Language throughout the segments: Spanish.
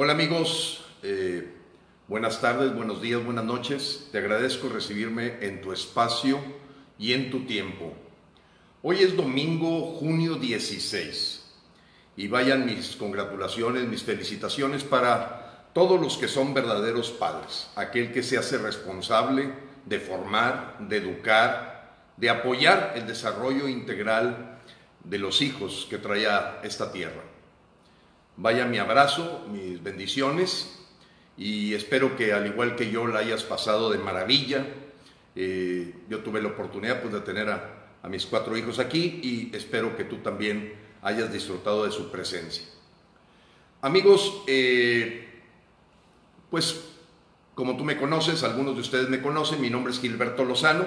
Hola amigos, eh, buenas tardes, buenos días, buenas noches. Te agradezco recibirme en tu espacio y en tu tiempo. Hoy es domingo, junio 16, y vayan mis congratulaciones, mis felicitaciones para todos los que son verdaderos padres, aquel que se hace responsable de formar, de educar, de apoyar el desarrollo integral de los hijos que traía esta tierra. Vaya mi abrazo, mis bendiciones y espero que al igual que yo la hayas pasado de maravilla. Eh, yo tuve la oportunidad pues, de tener a, mis cuatro hijos aquí y espero que tú también hayas disfrutado de su presencia. Amigos, eh, pues como tú me conoces, algunos de ustedes me conocen, mi nombre es Gilberto Lozano,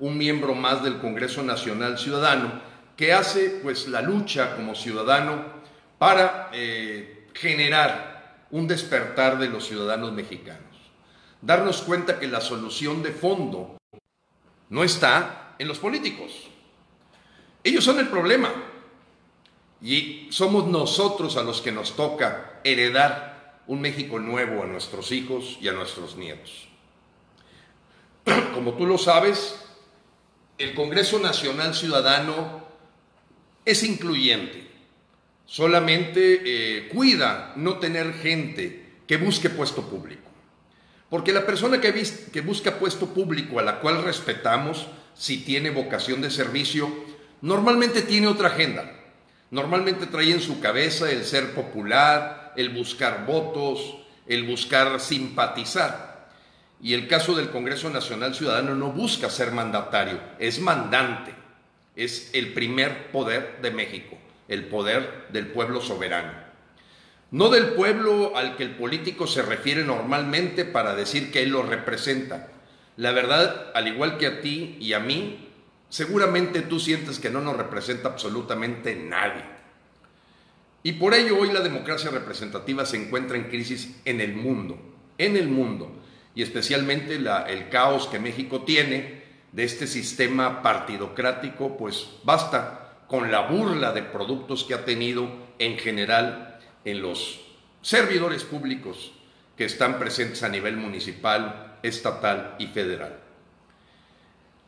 un miembro más del Congreso Nacional Ciudadano que hace pues la lucha como ciudadano para eh, generar un despertar de los ciudadanos mexicanos. Darnos cuenta que la solución de fondo no está en los políticos. Ellos son el problema. Y somos nosotros a los que nos toca heredar un México nuevo a nuestros hijos y a nuestros nietos. Como tú lo sabes, el Congreso Nacional Ciudadano es incluyente solamente eh, cuida no tener gente que busque puesto público. Porque la persona que, que busca puesto público a la cual respetamos, si tiene vocación de servicio, normalmente tiene otra agenda. Normalmente trae en su cabeza el ser popular, el buscar votos, el buscar simpatizar. Y el caso del Congreso Nacional Ciudadano no busca ser mandatario, es mandante, es el primer poder de México el poder del pueblo soberano. No del pueblo al que el político se refiere normalmente para decir que él lo representa. La verdad, al igual que a ti y a mí, seguramente tú sientes que no nos representa absolutamente nadie. Y por ello hoy la democracia representativa se encuentra en crisis en el mundo, en el mundo, y especialmente el caos que México tiene de este sistema partidocrático, pues basta con la burla de productos que ha tenido en general en los servidores públicos que están presentes a nivel municipal, estatal y federal.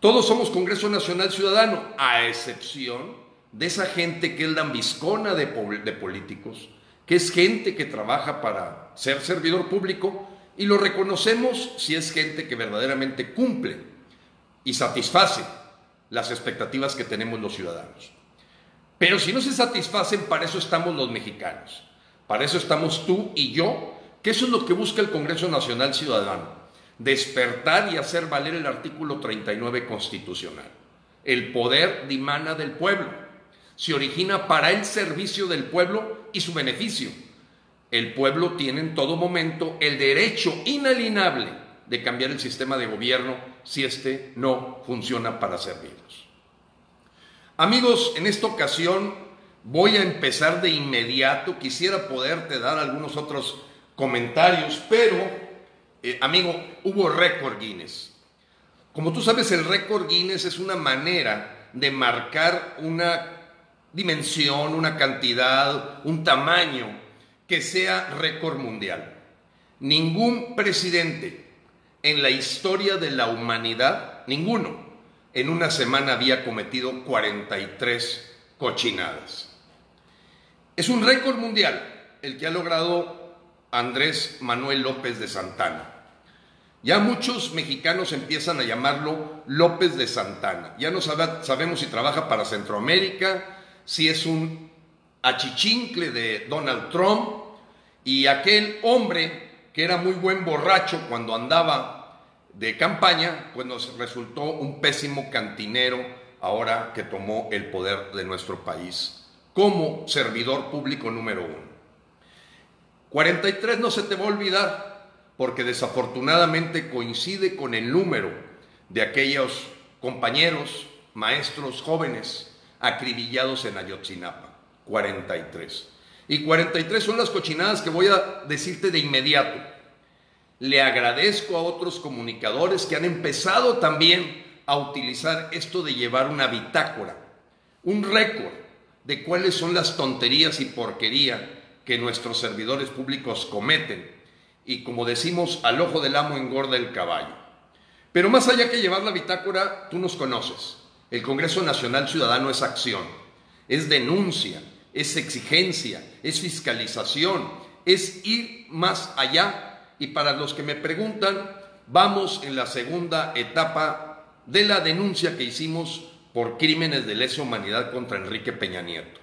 Todos somos Congreso Nacional Ciudadano, a excepción de esa gente que es la ambiscona de, de políticos, que es gente que trabaja para ser servidor público y lo reconocemos si es gente que verdaderamente cumple y satisface las expectativas que tenemos los ciudadanos. Pero si no se satisfacen, para eso estamos los mexicanos. Para eso estamos tú y yo, que eso es lo que busca el Congreso Nacional Ciudadano. Despertar y hacer valer el artículo 39 constitucional. El poder dimana del pueblo. Se origina para el servicio del pueblo y su beneficio. El pueblo tiene en todo momento el derecho inalienable de cambiar el sistema de gobierno si éste no funciona para servirlos. Amigos, en esta ocasión voy a empezar de inmediato. Quisiera poderte dar algunos otros comentarios, pero, eh, amigo, hubo récord Guinness. Como tú sabes, el récord Guinness es una manera de marcar una dimensión, una cantidad, un tamaño que sea récord mundial. Ningún presidente en la historia de la humanidad, ninguno, en una semana había cometido 43 cochinadas. Es un récord mundial el que ha logrado Andrés Manuel López de Santana. Ya muchos mexicanos empiezan a llamarlo López de Santana. Ya no sabemos si trabaja para Centroamérica, si es un achichincle de Donald Trump y aquel hombre que era muy buen borracho cuando andaba de campaña, pues nos resultó un pésimo cantinero ahora que tomó el poder de nuestro país como servidor público número uno. 43 no se te va a olvidar porque desafortunadamente coincide con el número de aquellos compañeros, maestros jóvenes acribillados en Ayotzinapa. 43. Y 43 son las cochinadas que voy a decirte de inmediato le agradezco a otros comunicadores que han empezado también a utilizar esto de llevar una bitácora, un récord de cuáles son las tonterías y porquería que nuestros servidores públicos cometen. Y como decimos, al ojo del amo engorda el caballo. Pero más allá que llevar la bitácora, tú nos conoces. El Congreso Nacional Ciudadano es acción, es denuncia, es exigencia, es fiscalización, es ir más allá. Y para los que me preguntan, vamos en la segunda etapa de la denuncia que hicimos por crímenes de lesa humanidad contra Enrique Peña Nieto.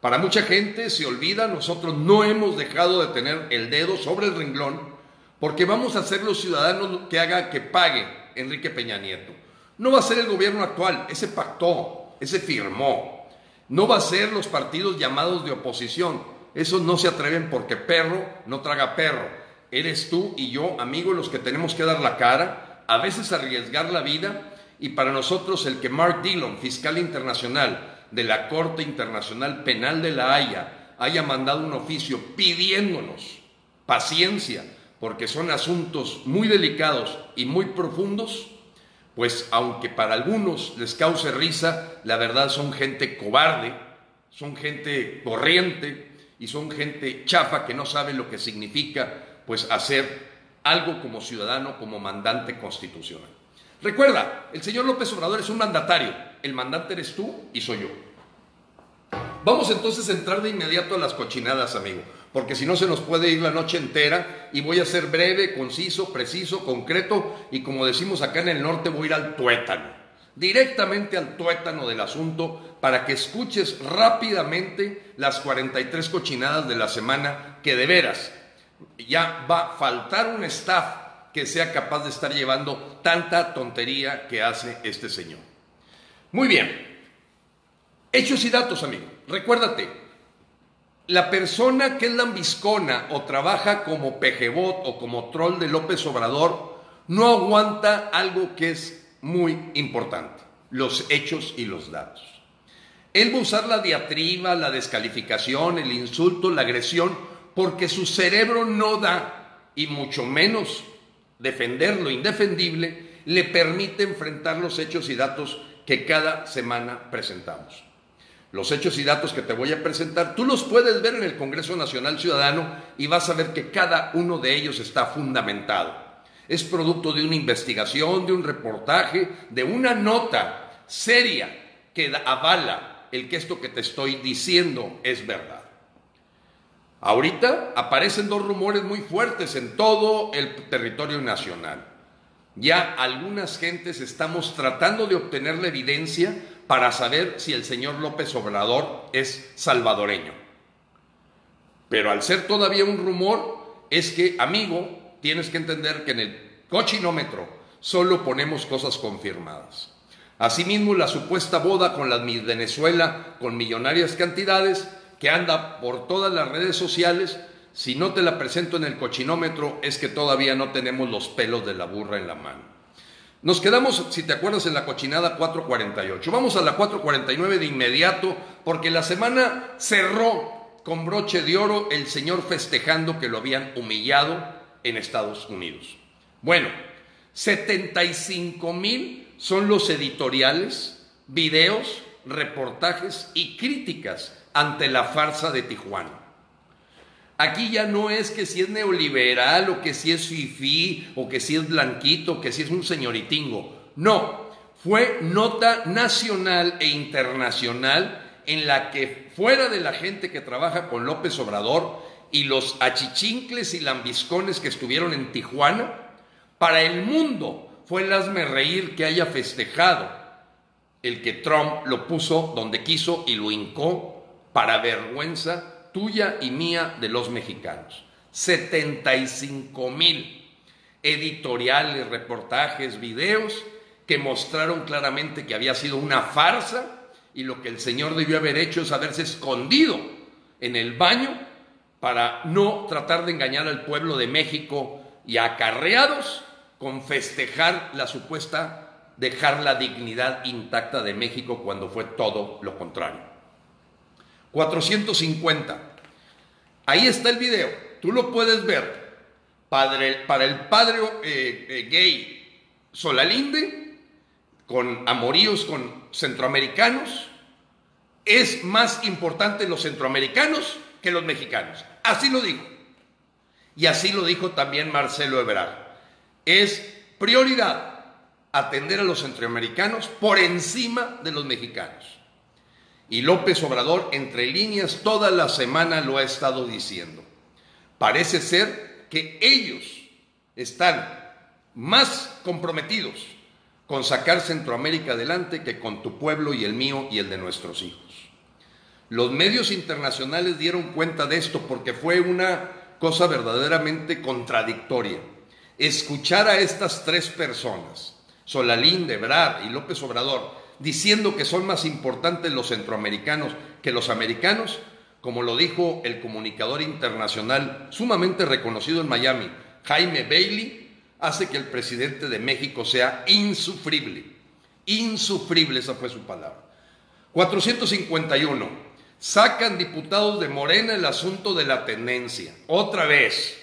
Para mucha gente se olvida, nosotros no hemos dejado de tener el dedo sobre el renglón porque vamos a ser los ciudadanos que haga que pague Enrique Peña Nieto. No va a ser el gobierno actual, ese pactó, ese firmó. No va a ser los partidos llamados de oposición. Esos no se atreven porque perro no traga perro. Eres tú y yo, amigo, los que tenemos que dar la cara, a veces arriesgar la vida. Y para nosotros el que Mark Dillon, fiscal internacional de la Corte Internacional Penal de la Haya, haya mandado un oficio pidiéndonos paciencia, porque son asuntos muy delicados y muy profundos, pues aunque para algunos les cause risa, la verdad son gente cobarde, son gente corriente y son gente chafa que no sabe lo que significa pues hacer algo como ciudadano, como mandante constitucional. Recuerda, el señor López Obrador es un mandatario, el mandante eres tú y soy yo. Vamos entonces a entrar de inmediato a las cochinadas, amigo, porque si no se nos puede ir la noche entera y voy a ser breve, conciso, preciso, concreto y como decimos acá en el norte voy a ir al tuétano, directamente al tuétano del asunto para que escuches rápidamente las 43 cochinadas de la semana que de veras ya va a faltar un staff que sea capaz de estar llevando tanta tontería que hace este señor. Muy bien, hechos y datos, amigo. Recuérdate, la persona que es lambiscona o trabaja como pejebot o como troll de López Obrador no aguanta algo que es muy importante, los hechos y los datos. Él va a usar la diatriba, la descalificación, el insulto, la agresión, porque su cerebro no da, y mucho menos defender lo indefendible, le permite enfrentar los hechos y datos que cada semana presentamos. Los hechos y datos que te voy a presentar, tú los puedes ver en el Congreso Nacional Ciudadano y vas a ver que cada uno de ellos está fundamentado. Es producto de una investigación, de un reportaje, de una nota seria que avala el que esto que te estoy diciendo es verdad. Ahorita aparecen dos rumores muy fuertes en todo el territorio nacional. Ya algunas gentes estamos tratando de obtener la evidencia para saber si el señor López Obrador es salvadoreño. Pero al ser todavía un rumor, es que, amigo, tienes que entender que en el cochinómetro solo ponemos cosas confirmadas. Asimismo, la supuesta boda con la Venezuela con millonarias cantidades que anda por todas las redes sociales, si no te la presento en el cochinómetro es que todavía no tenemos los pelos de la burra en la mano. Nos quedamos, si te acuerdas, en la cochinada 448. Vamos a la 449 de inmediato porque la semana cerró con broche de oro el señor festejando que lo habían humillado en Estados Unidos. Bueno, 75 mil son los editoriales, videos, reportajes y críticas ante la farsa de Tijuana. Aquí ya no es que si es neoliberal o que si es fifí o que si es blanquito o que si es un señoritingo. No, fue nota nacional e internacional en la que fuera de la gente que trabaja con López Obrador y los achichincles y lambiscones que estuvieron en Tijuana, para el mundo fue el hazme reír que haya festejado el que Trump lo puso donde quiso y lo hincó para vergüenza tuya y mía de los mexicanos. 75 mil editoriales, reportajes, videos que mostraron claramente que había sido una farsa y lo que el Señor debió haber hecho es haberse escondido en el baño para no tratar de engañar al pueblo de México y acarreados con festejar la supuesta dejar la dignidad intacta de México cuando fue todo lo contrario. 450. Ahí está el video, tú lo puedes ver. Para el padre eh, eh, gay Solalinde, con amoríos con centroamericanos, es más importante los centroamericanos que los mexicanos. Así lo dijo. Y así lo dijo también Marcelo Ebrard. Es prioridad atender a los centroamericanos por encima de los mexicanos. Y López Obrador, entre líneas, toda la semana lo ha estado diciendo. Parece ser que ellos están más comprometidos con sacar Centroamérica adelante que con tu pueblo y el mío y el de nuestros hijos. Los medios internacionales dieron cuenta de esto porque fue una cosa verdaderamente contradictoria. Escuchar a estas tres personas, Solalín, Debrard y López Obrador, diciendo que son más importantes los centroamericanos que los americanos, como lo dijo el comunicador internacional sumamente reconocido en Miami, Jaime Bailey, hace que el presidente de México sea insufrible. Insufrible, esa fue su palabra. 451. Sacan diputados de Morena el asunto de la tenencia. Otra vez,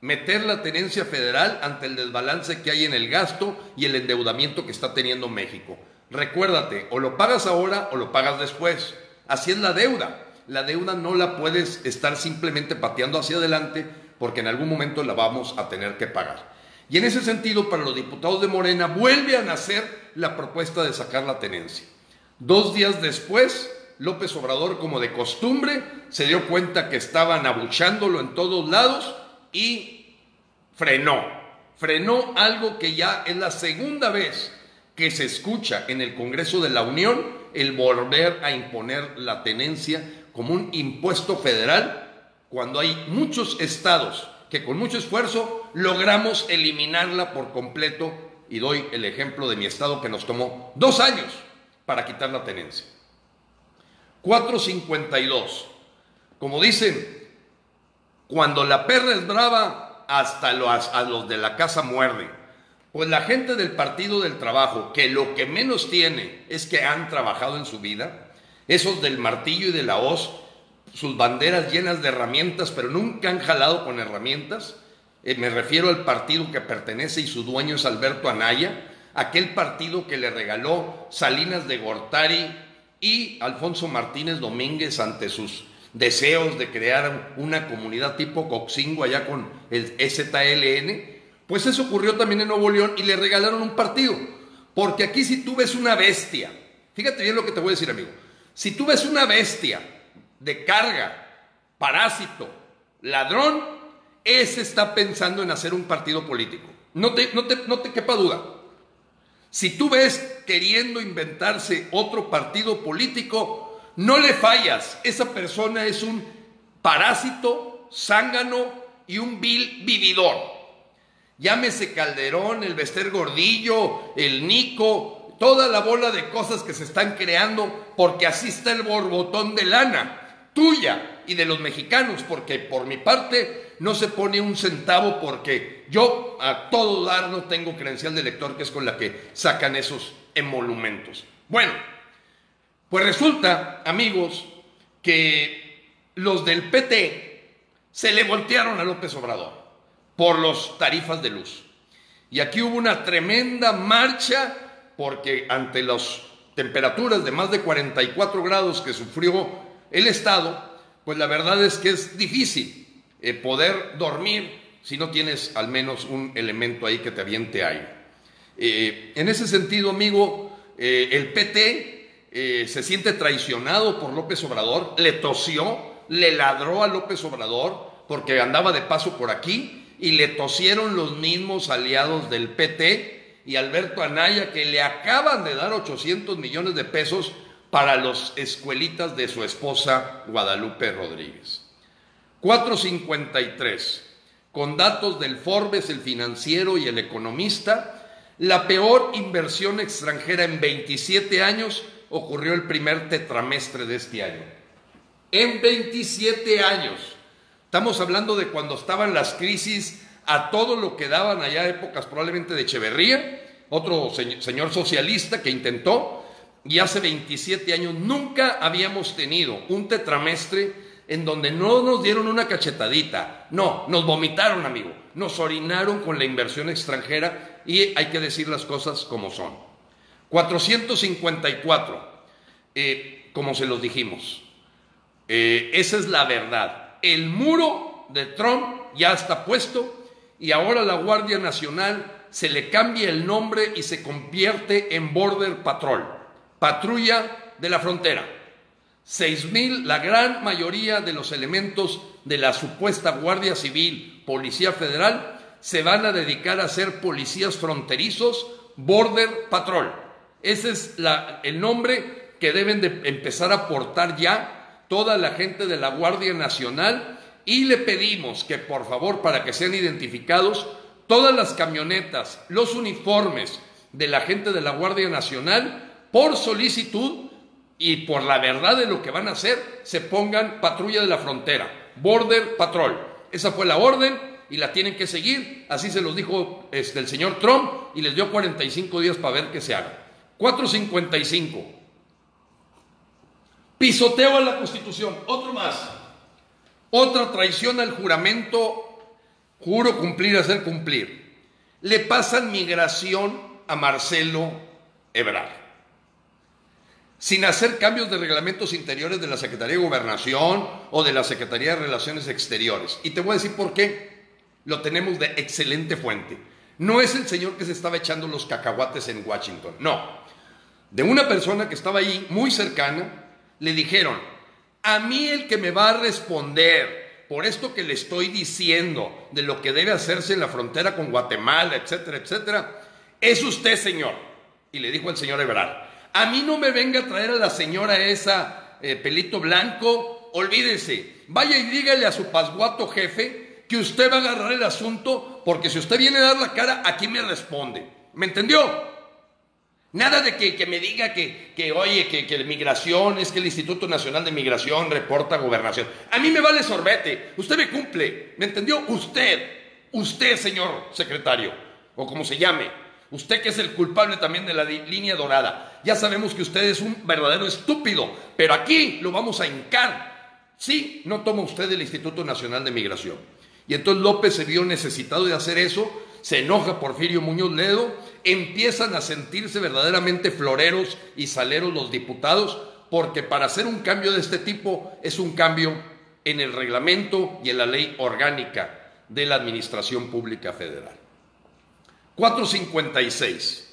meter la tenencia federal ante el desbalance que hay en el gasto y el endeudamiento que está teniendo México. Recuérdate, o lo pagas ahora o lo pagas después. Así es la deuda. La deuda no la puedes estar simplemente pateando hacia adelante porque en algún momento la vamos a tener que pagar. Y en ese sentido, para los diputados de Morena, vuelve a nacer la propuesta de sacar la tenencia. Dos días después, López Obrador, como de costumbre, se dio cuenta que estaban abuchándolo en todos lados y frenó. Frenó algo que ya es la segunda vez que se escucha en el Congreso de la Unión, el volver a imponer la tenencia como un impuesto federal, cuando hay muchos estados que con mucho esfuerzo logramos eliminarla por completo y doy el ejemplo de mi estado que nos tomó dos años para quitar la tenencia. 452. Como dicen, cuando la perra es brava, hasta los, a los de la casa muerde. Pues la gente del Partido del Trabajo, que lo que menos tiene es que han trabajado en su vida, esos del martillo y de la hoz, sus banderas llenas de herramientas, pero nunca han jalado con herramientas. Eh, me refiero al partido que pertenece y su dueño es Alberto Anaya, aquel partido que le regaló Salinas de Gortari y Alfonso Martínez Domínguez ante sus deseos de crear una comunidad tipo Coxingo allá con el ZLN, pues eso ocurrió también en Nuevo León y le regalaron un partido. Porque aquí si tú ves una bestia, fíjate bien lo que te voy a decir amigo, si tú ves una bestia de carga, parásito, ladrón, ese está pensando en hacer un partido político. No te, no te, no te quepa duda. Si tú ves queriendo inventarse otro partido político, no le fallas. Esa persona es un parásito, zángano y un vil vividor. Llámese Calderón, el Bester Gordillo, el Nico, toda la bola de cosas que se están creando porque así está el borbotón de lana tuya y de los mexicanos, porque por mi parte no se pone un centavo porque yo a todo dar no tengo credencial de lector, que es con la que sacan esos emolumentos. Bueno, pues resulta, amigos, que los del PT se le voltearon a López Obrador por los tarifas de luz. Y aquí hubo una tremenda marcha porque ante las temperaturas de más de 44 grados que sufrió el Estado, pues la verdad es que es difícil eh, poder dormir si no tienes al menos un elemento ahí que te aviente aire. Eh, en ese sentido, amigo, eh, el PT se siente traicionado por López Obrador, le tosió, le ladró a López Obrador porque andaba de paso por aquí y le tosieron los mismos aliados del PT y Alberto Anaya que le acaban de dar 800 millones de pesos para los escuelitas de su esposa Guadalupe Rodríguez. 453. Con datos del Forbes, el financiero y el economista, la peor inversión extranjera en 27 años ocurrió el primer tetramestre de este año. En 27 años. Estamos hablando de cuando estaban las crisis a todo lo que daban allá épocas probablemente de Echeverría, otro señor socialista que intentó, y hace 27 años nunca habíamos tenido un tetramestre en donde no nos dieron una cachetadita, no, nos vomitaron, amigo, nos orinaron con la inversión extranjera y hay que decir las cosas como son. 454, eh, como se los dijimos, Eh, esa es la verdad. El muro de Trump ya está puesto y ahora la Guardia Nacional se le cambia el nombre y se convierte en Border Patrol, patrulla de la frontera. Seis mil, la gran mayoría de los elementos de la supuesta Guardia Civil, Policía Federal, se van a dedicar a ser policías fronterizos, Border Patrol. Ese es el nombre que deben de empezar a portar ya toda la gente de la Guardia Nacional y le pedimos que por favor, para que sean identificados, todas las camionetas, los uniformes de la gente de la Guardia Nacional, por solicitud y por la verdad de lo que van a hacer, se pongan patrulla de la frontera, Border Patrol. Esa fue la orden y la tienen que seguir, así se los dijo este, el señor Trump y les dio 45 días para ver qué se haga. 455. Pisoteo a la Constitución, otro más. Otra traición al juramento, juro cumplir, hacer cumplir. Le pasan migración a Marcelo Ebrard. Sin hacer cambios de reglamentos interiores de la Secretaría de Gobernación o de la Secretaría de Relaciones Exteriores. Y te voy a decir por qué. Lo tenemos de excelente fuente. No es el señor que se estaba echando los cacahuates en Washington, no. De una persona que estaba ahí muy cercana, le dijeron, a mí el que me va a responder por esto que le estoy diciendo de lo que debe hacerse en la frontera con Guatemala, etcétera, etcétera, es usted, señor. Y le dijo el señor Ebrard, a mí no me venga a traer a la señora esa eh, pelito blanco, olvídese, vaya y dígale a su pasguato jefe que usted va a agarrar el asunto, porque si usted viene a dar la cara, aquí me responde. ¿Me entendió? Nada de que, me diga que, oye, que, que migración, es que el Instituto Nacional de Migración reporta gobernación. A mí me vale sorbete, usted me cumple, ¿me entendió? Usted, usted, señor secretario, o como se llame, usted que es el culpable también de la línea dorada. Ya sabemos que usted es un verdadero estúpido, pero aquí lo vamos a hincar. Sí, no toma usted el Instituto Nacional de Migración. Y entonces López se vio necesitado de hacer eso, se enoja Porfirio Muñoz Ledo, empiezan a sentirse verdaderamente floreros y saleros los diputados, porque para hacer un cambio de este tipo es un cambio en el reglamento y en la ley orgánica de la Administración Pública Federal. 456.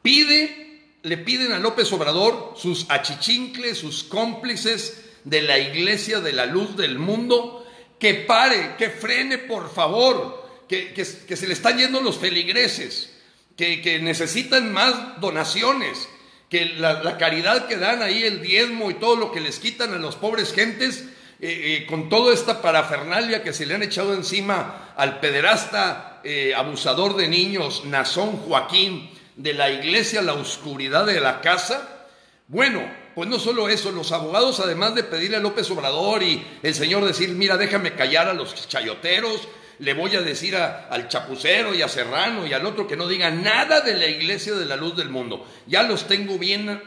Pide, le piden a López Obrador sus achichincles, sus cómplices de la Iglesia de la Luz del Mundo, que pare, que frene por favor, que, se le están yendo los feligreses que, necesitan más donaciones, que la, caridad que dan ahí, el diezmo y todo lo que les quitan a los pobres gentes, eh, eh, con toda esta parafernalia que se le han echado encima al pederasta eh, abusador de niños, Nazón Joaquín, de la iglesia La Oscuridad de la Casa, bueno, pues no solo eso, los abogados además de pedirle a López Obrador y el señor decir, mira, déjame callar a los chayoteros, le voy a decir al chapucero y a Serrano y al otro que no diga nada de la iglesia de la luz del mundo. Ya los tengo bien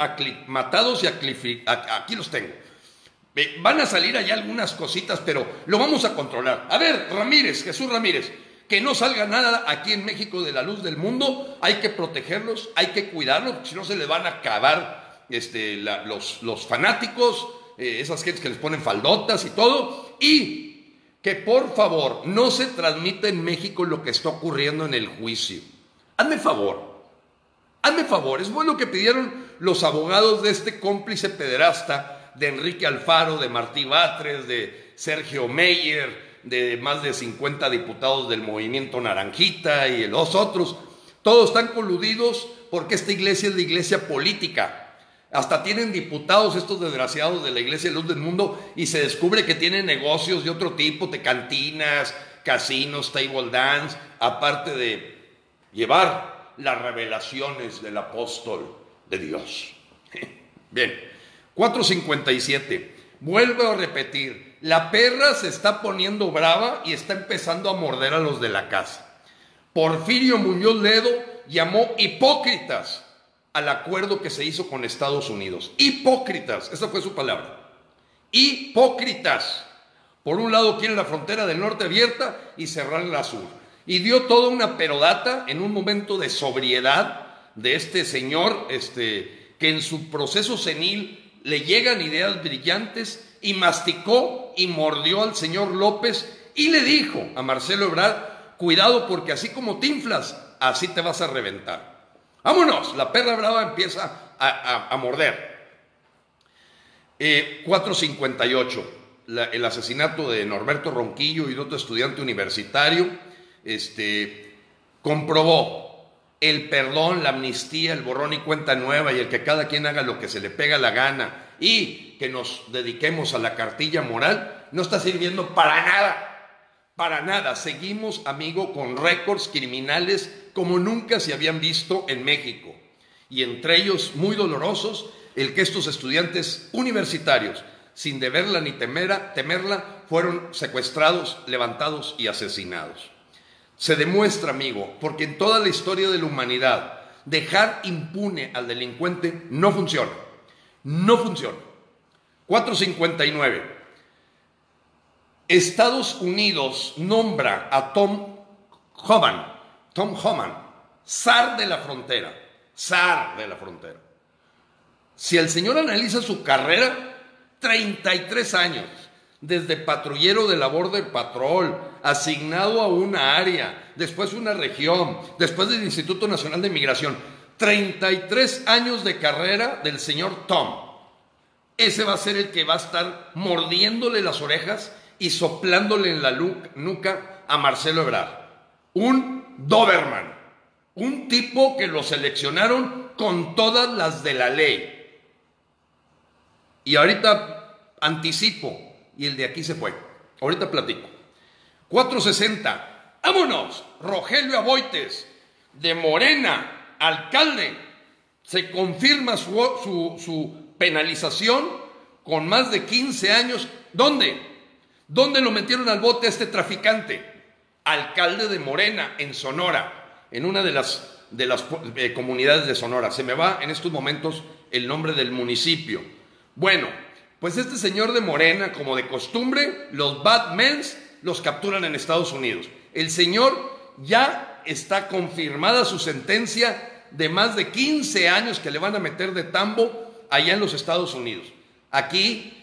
matados y aquí los tengo. Van a salir allá algunas cositas, pero lo vamos a controlar. A ver, Ramírez, Jesús Ramírez, que no salga nada aquí en México de la luz del mundo, hay que protegerlos, hay que cuidarlos, si no se les van a acabar este, los, los, fanáticos, eh, esas gentes que les ponen faldotas y todo, y que por favor no se transmita en México lo que está ocurriendo en el juicio. Hazme favor, hazme favor, es bueno que pidieron los abogados de este cómplice pederasta, de Enrique Alfaro, de Martí Batres, de Sergio Meyer, de más de 50 diputados del movimiento Naranjita y los otros, todos están coludidos porque esta iglesia es la iglesia política. Hasta tienen diputados estos desgraciados de la Iglesia de Luz del Mundo y se descubre que tienen negocios de otro tipo, de cantinas, casinos, table dance, aparte de llevar las revelaciones del apóstol de Dios. Bien, 457. Vuelvo a repetir, la perra se está poniendo brava y está empezando a morder a los de la casa. Porfirio Muñoz Ledo llamó hipócritas al acuerdo que se hizo con Estados Unidos. Hipócritas, esa fue su palabra. Hipócritas. Por un lado quieren la frontera del norte abierta y cerrar la sur. Y dio toda una perodata en un momento de sobriedad de este señor, este, que en su proceso senil le llegan ideas brillantes y masticó y mordió al señor López y le dijo a Marcelo Ebrard, cuidado porque así como te inflas, así te vas a reventar. Vámonos, la perra brava empieza a, morder. 458, eh, el asesinato de Norberto Ronquillo y otro estudiante universitario, este, comprobó el perdón, la amnistía, el borrón y cuenta nueva y el que cada quien haga lo que se le pega la gana y que nos dediquemos a la cartilla moral, no está sirviendo para nada. Para nada. Seguimos, amigo, con récords criminales como nunca se habían visto en México. Y entre ellos, muy dolorosos, el que estos estudiantes universitarios, sin deberla ni temerla, fueron secuestrados, levantados y asesinados. Se demuestra, amigo, porque en toda la historia de la humanidad, dejar impune al delincuente no funciona. No funciona. 459. Estados Unidos nombra a Tom Homan, Tom Homan, zar de la frontera, zar de la frontera. Si el señor analiza su carrera, 33 años, desde patrullero de la Border Patrol, asignado a una área, después una región, después del Instituto Nacional de Migración. 33 años de carrera del señor Tom. Ese va a ser el que va a estar mordiéndole las orejas y soplándole en la nuca a Marcelo Ebrard. Un Doberman. Un tipo que lo seleccionaron con todas las de la ley. Y ahorita anticipo, y el de aquí se fue. Ahorita platico. 460. Vámonos. Rogelio Aboites, de Morena, alcalde. Se confirma su, su, penalización con más de 15 años. ¿Dónde? ¿Dónde lo metieron al bote a este traficante? Alcalde de Morena, en Sonora, en una de las, de las eh, comunidades de Sonora. Se me va en estos momentos el nombre del municipio. Bueno, pues este señor de Morena, como de costumbre, los Batmans los capturan en Estados Unidos. El señor ya está confirmada su sentencia de más de 15 años que le van a meter de tambo allá en los Estados Unidos. Aquí,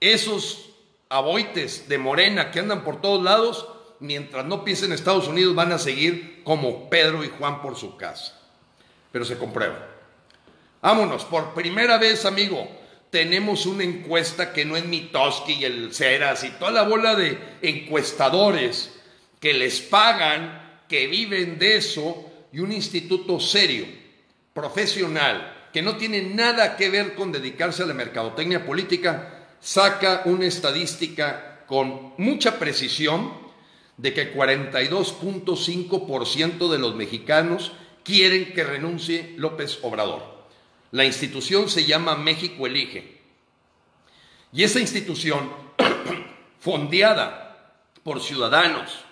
esos aboites de Morena que andan por todos lados, mientras no piensen en Estados Unidos, van a seguir como Pedro y Juan por su casa. Pero se comprueba. Vámonos, por primera vez, amigo, tenemos una encuesta que no es Mitoski y el Ceras y toda la bola de encuestadores que les pagan, que viven de eso, y un instituto serio, profesional, que no tiene nada que ver con dedicarse a la mercadotecnia política, saca una estadística con mucha precisión de que 42.5% de los mexicanos quieren que renuncie López Obrador. La institución se llama México Elige. Y esa institución, fondeada por ciudadanos,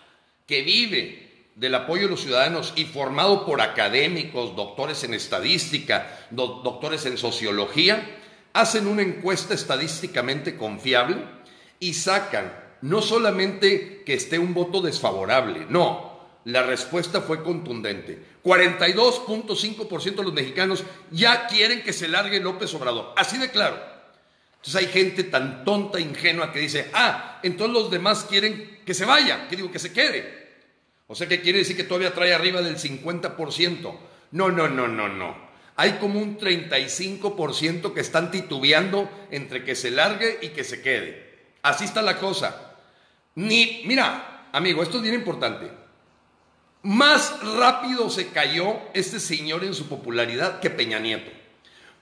que vive del apoyo de los ciudadanos y formado por académicos, doctores en estadística, doctores en sociología, hacen una encuesta estadísticamente confiable y sacan no solamente que esté un voto desfavorable, no, la respuesta fue contundente. 42.5% de los mexicanos ya quieren que se largue López Obrador. Así de claro. Entonces hay gente tan tonta, ingenua, que dice, ah, entonces los demás quieren que se vaya, que digo que se quede. O sea que quiere decir que todavía trae arriba del 50%. No, no, no, no, no. Hay como un 35% que están titubeando entre que se largue y que se quede. Así está la cosa. Ni, mira, amigo, esto es bien importante. Más rápido se cayó este señor en su popularidad que Peña Nieto.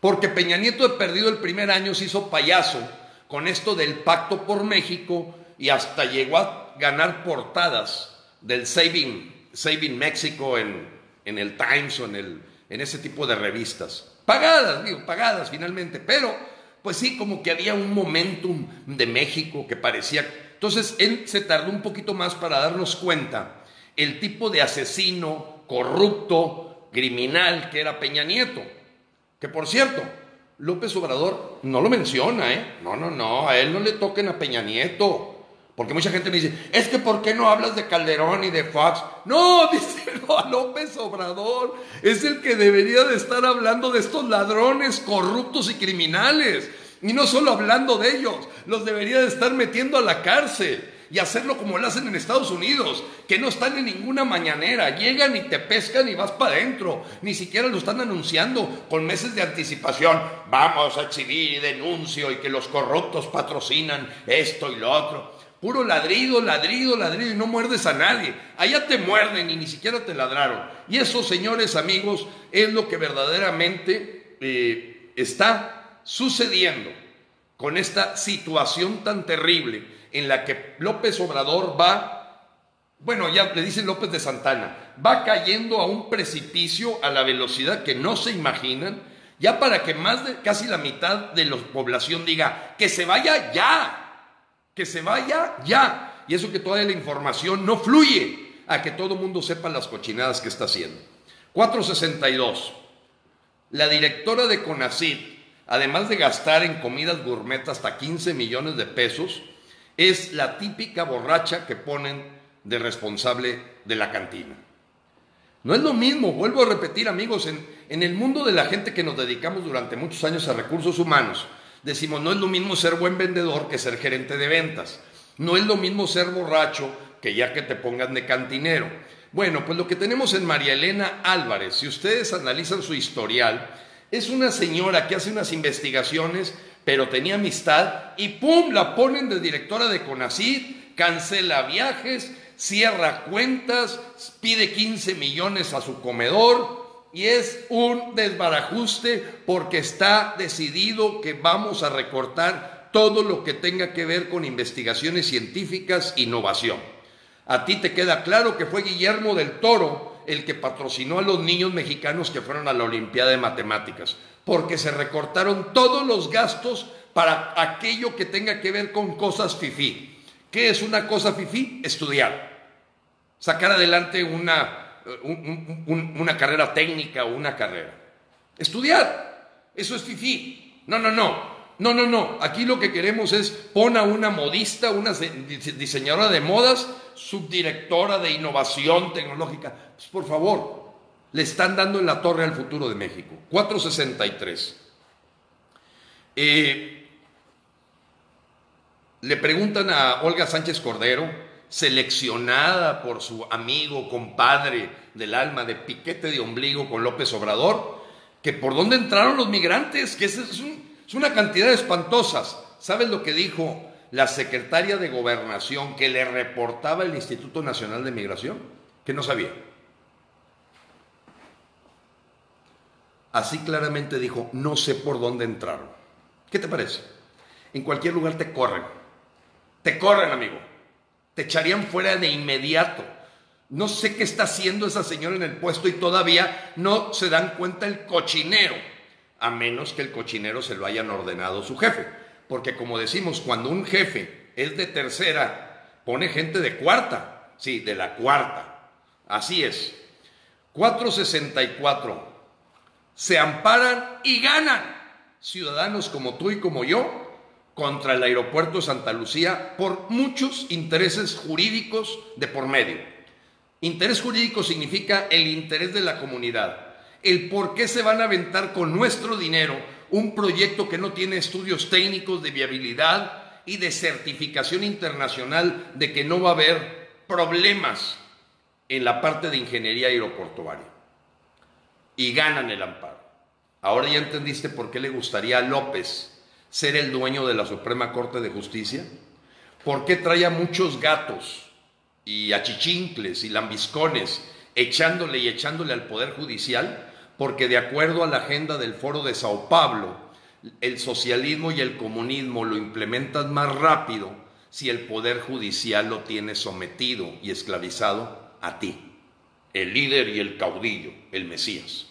Porque Peña Nieto perdido el primer año se hizo payaso con esto del pacto por México y hasta llegó a ganar portadas del Saving, Saving México en, en el Times o en, el, en ese tipo de revistas. Pagadas, digo, pagadas finalmente, pero pues sí, como que había un momentum de México que parecía... Entonces él se tardó un poquito más para darnos cuenta el tipo de asesino, corrupto, criminal que era Peña Nieto. Que por cierto, López Obrador no lo menciona, ¿eh? No, no, no, a él no le toquen a Peña Nieto. Porque mucha gente me dice, es que ¿por qué no hablas de Calderón y de Fox? No, díselo a López Obrador. Es el que debería de estar hablando de estos ladrones corruptos y criminales. Y no solo hablando de ellos, los debería de estar metiendo a la cárcel y hacerlo como lo hacen en Estados Unidos, que no están en ninguna mañanera, llegan y te pescan y vas para adentro, ni siquiera lo están anunciando con meses de anticipación, vamos a exhibir y denuncio y que los corruptos patrocinan esto y lo otro. Puro ladrido, ladrido, ladrido y no muerdes a nadie. Allá te muerden y ni siquiera te ladraron. Y eso, señores amigos, es lo que verdaderamente eh, está sucediendo con esta situación tan terrible en la que López Obrador va, bueno, ya le dicen López de Santana, va cayendo a un precipicio a la velocidad que no se imaginan, ya para que más de casi la mitad de la población diga que se vaya ya, que se vaya ya. Y eso que toda la información no fluye a que todo el mundo sepa las cochinadas que está haciendo. 462. La directora de CONACID, además de gastar en comidas gourmet hasta 15 millones de pesos, es la típica borracha que ponen de responsable de la cantina. No es lo mismo, vuelvo a repetir amigos, en, en, el mundo de la gente que nos dedicamos durante muchos años a recursos humanos, decimos, no es lo mismo ser buen vendedor que ser gerente de ventas, no es lo mismo ser borracho que ya que te pongan de cantinero. Bueno, pues lo que tenemos en María Elena Álvarez, si ustedes analizan su historial, es una señora que hace unas investigaciones pero tenía amistad y ¡pum! la ponen de directora de CONACID, cancela viajes, cierra cuentas, pide 15 millones a su comedor y es un desbarajuste porque está decidido que vamos a recortar todo lo que tenga que ver con investigaciones científicas, innovación. A ti te queda claro que fue Guillermo del Toro el que patrocinó a los niños mexicanos que fueron a la Olimpiada de Matemáticas porque se recortaron todos los gastos para aquello que tenga que ver con cosas FIFI. ¿Qué es una cosa FIFI? Estudiar. Sacar adelante una, una carrera técnica o una carrera. Estudiar. Eso es FIFI. No, no, no. No, no, no. Aquí lo que queremos es pon a una modista, una diseñadora de modas, subdirectora de innovación tecnológica. Pues por favor, le están dando en la torre al futuro de México. 463. Eh, le preguntan a Olga Sánchez Cordero, seleccionada por su amigo, compadre del alma, de piquete de ombligo con López Obrador, que por dónde entraron los migrantes, que es, es, una cantidad espantosas. ¿Sabes lo que dijo la secretaria de Gobernación que le reportaba el Instituto Nacional de Migración? Que no sabía. Así claramente dijo, no sé por dónde entraron. ¿Qué te parece? En cualquier lugar te corren. Te corren, amigo. Te echarían fuera de inmediato. No sé qué está haciendo esa señora en el puesto y todavía no se dan cuenta el cochinero, a menos que el cochinero se lo hayan ordenado su jefe. Porque como decimos, cuando un jefe es de tercera, pone gente de cuarta. Sí, de la cuarta. Así es. 464 se amparan y ganan ciudadanos como tú y como yo contra el aeropuerto de Santa Lucía por muchos intereses jurídicos de por medio. Interés jurídico significa el interés de la comunidad, el por qué se van a aventar con nuestro dinero un proyecto que no tiene estudios técnicos de viabilidad y de certificación internacional de que no va a haber problemas en la parte de ingeniería aeroportuaria y ganan el amparo. Ahora ya entendiste por qué le gustaría a López ser el dueño de la Suprema Corte de Justicia. ¿Por qué trae a muchos gatos y achichincles y lambiscones echándole y echándole al Poder Judicial? Porque de acuerdo a la agenda del Foro de Sao Paulo, el socialismo y el comunismo lo implementan más rápido si el Poder Judicial lo tiene sometido y esclavizado a ti, el líder y el caudillo, el Mesías.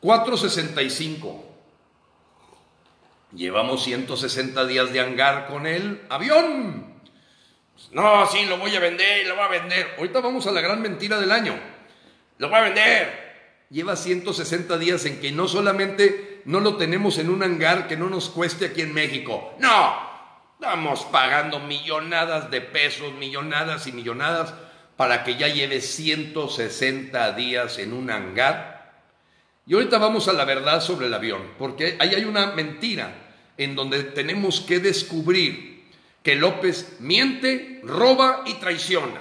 465. Llevamos 160 días de hangar con el avión. No, sí, lo voy a vender, lo voy a vender. Ahorita vamos a la gran mentira del año. Lo voy a vender. Lleva 160 días en que no solamente no lo tenemos en un hangar que no nos cueste aquí en México. No, estamos pagando millonadas de pesos, millonadas y millonadas para que ya lleve 160 días en un hangar y ahorita vamos a la verdad sobre el avión, porque ahí hay una mentira en donde tenemos que descubrir que López miente, roba y traiciona.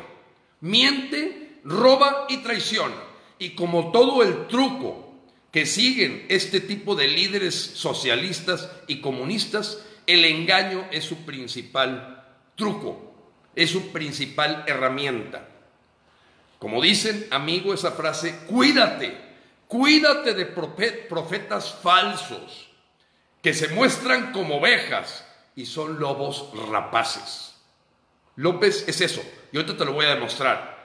Miente, roba y traiciona. Y como todo el truco que siguen este tipo de líderes socialistas y comunistas, el engaño es su principal truco, es su principal herramienta. Como dicen, amigo, esa frase, cuídate, cuídate de profetas falsos que se muestran como ovejas y son lobos rapaces. López es eso, y ahorita te lo voy a demostrar.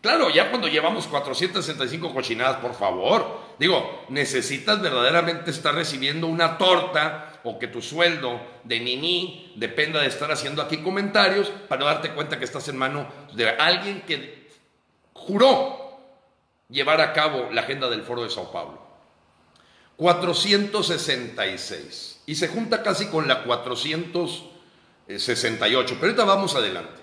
Claro, ya cuando llevamos 465 cochinadas, por favor, digo, necesitas verdaderamente estar recibiendo una torta o que tu sueldo de niní dependa de estar haciendo aquí comentarios para darte cuenta que estás en manos de alguien que juró llevar a cabo la agenda del Foro de Sao Paulo. 466. Y se junta casi con la 468. Pero ahorita vamos adelante.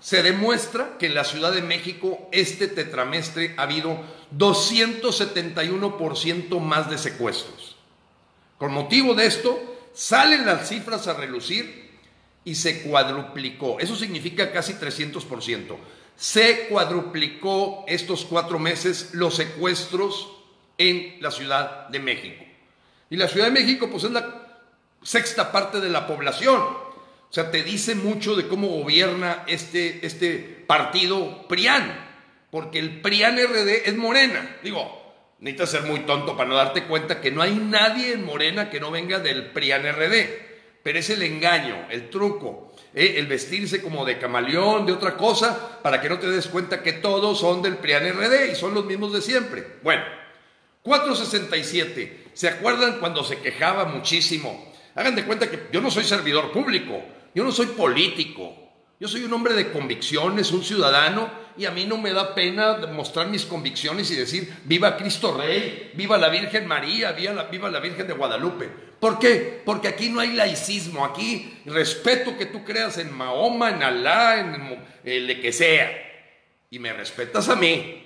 Se demuestra que en la Ciudad de México este tetramestre ha habido 271% más de secuestros. Con motivo de esto, salen las cifras a relucir y se cuadruplicó. Eso significa casi 300%. Se cuadruplicó estos cuatro meses los secuestros en la Ciudad de México. Y la Ciudad de México pues es la sexta parte de la población. O sea, te dice mucho de cómo gobierna este, este partido PRIAN, porque el PRIAN RD es Morena. Digo, necesitas ser muy tonto para no darte cuenta que no hay nadie en Morena que no venga del PRIAN RD. Pero es el engaño, el truco, ¿eh? el vestirse como de camaleón, de otra cosa, para que no te des cuenta que todos son del PRIAN RD y son los mismos de siempre. Bueno, 467. ¿Se acuerdan cuando se quejaba muchísimo? Hagan de cuenta que yo no soy servidor público, yo no soy político, yo soy un hombre de convicciones, un ciudadano, y a mí no me da pena mostrar mis convicciones y decir, viva Cristo Rey, viva la Virgen María, viva la, viva la Virgen de Guadalupe. ¿Por qué? Porque aquí no hay laicismo, aquí respeto que tú creas en Mahoma, en Alá, en el que sea, y me respetas a mí.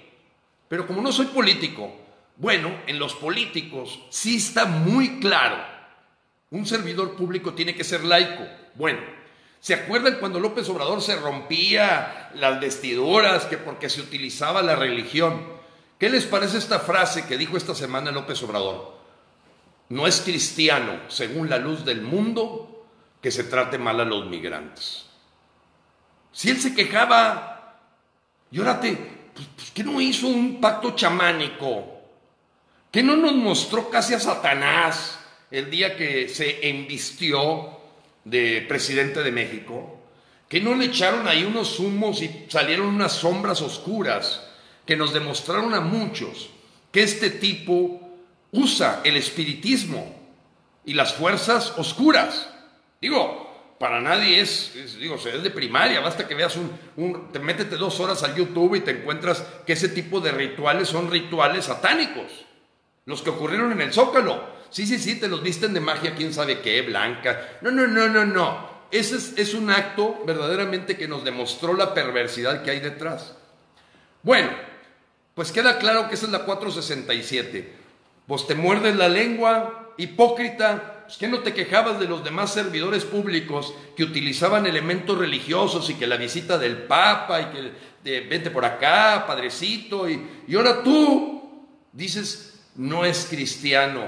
Pero como no soy político, bueno, en los políticos sí está muy claro. Un servidor público tiene que ser laico. Bueno, ¿se acuerdan cuando López Obrador se rompía las vestiduras que porque se utilizaba la religión? ¿Qué les parece esta frase que dijo esta semana López Obrador? No es cristiano, según la luz del mundo, que se trate mal a los migrantes. Si él se quejaba, llórate, pues, pues ¿qué no hizo un pacto chamánico? ¿Que no nos mostró casi a Satanás el día que se embistió de presidente de México? ¿Que no le echaron ahí unos humos y salieron unas sombras oscuras que nos demostraron a muchos que este tipo usa el espiritismo y las fuerzas oscuras? Digo, para nadie es, digo, es de primaria, basta que veas un, un, te métete dos horas al YouTube y te encuentras que ese tipo de rituales son rituales satánicos los que ocurrieron en el Zócalo. Sí, sí, sí, te los visten de magia, quién sabe qué, blanca. No, no, no, no, no. Ese es, un acto verdaderamente que nos demostró la perversidad que hay detrás. Bueno, pues queda claro que esa es la 467. Pues te muerdes la lengua, hipócrita, pues que no te quejabas de los demás servidores públicos que utilizaban elementos religiosos y que la visita del Papa y que de, vente por acá, padrecito, y, y ahora tú dices, no es cristiano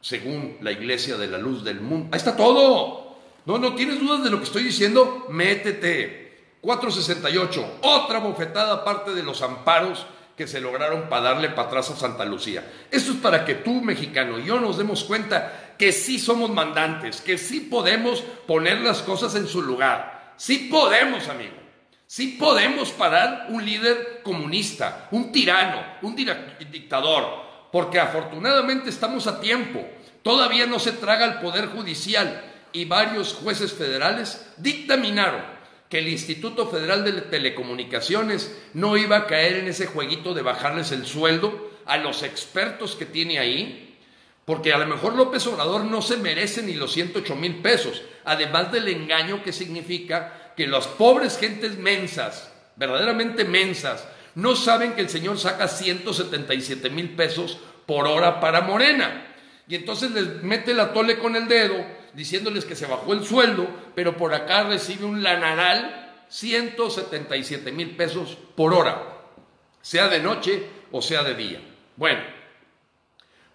según la iglesia de la luz del mundo. Ahí está todo. No, no tienes dudas de lo que estoy diciendo, métete. 468, otra bofetada aparte de los amparos que se lograron para darle para atrás a Santa Lucía. Esto es para que tú, mexicano, y yo nos demos cuenta que sí somos mandantes, que sí podemos poner las cosas en su lugar. Sí podemos, amigo. Sí podemos parar un líder comunista, un tirano, un dictador, porque afortunadamente estamos a tiempo. Todavía no se traga el Poder Judicial y varios jueces federales dictaminaron que el Instituto Federal de Telecomunicaciones no iba a caer en ese jueguito de bajarles el sueldo a los expertos que tiene ahí, porque a lo mejor López Obrador no se merece ni los 108 mil pesos, además del engaño que significa que las pobres gentes mensas, verdaderamente mensas, no saben que el señor saca 177 mil pesos por hora para Morena. Y entonces les mete la tole con el dedo diciéndoles que se bajó el sueldo, pero por acá recibe un lanaral 177 mil pesos por hora, sea de noche o sea de día. Bueno,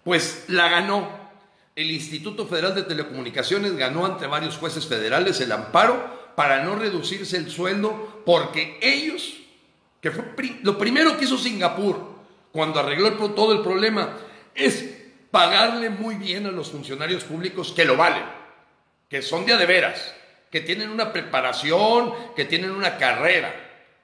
pues la ganó. El Instituto Federal de Telecomunicaciones ganó ante varios jueces federales el amparo para no reducirse el sueldo porque ellos, que fue lo primero que hizo Singapur cuando arregló todo el problema, es pagarle muy bien a los funcionarios públicos que lo valen, que son de, de veras, que tienen una preparación, que tienen una carrera.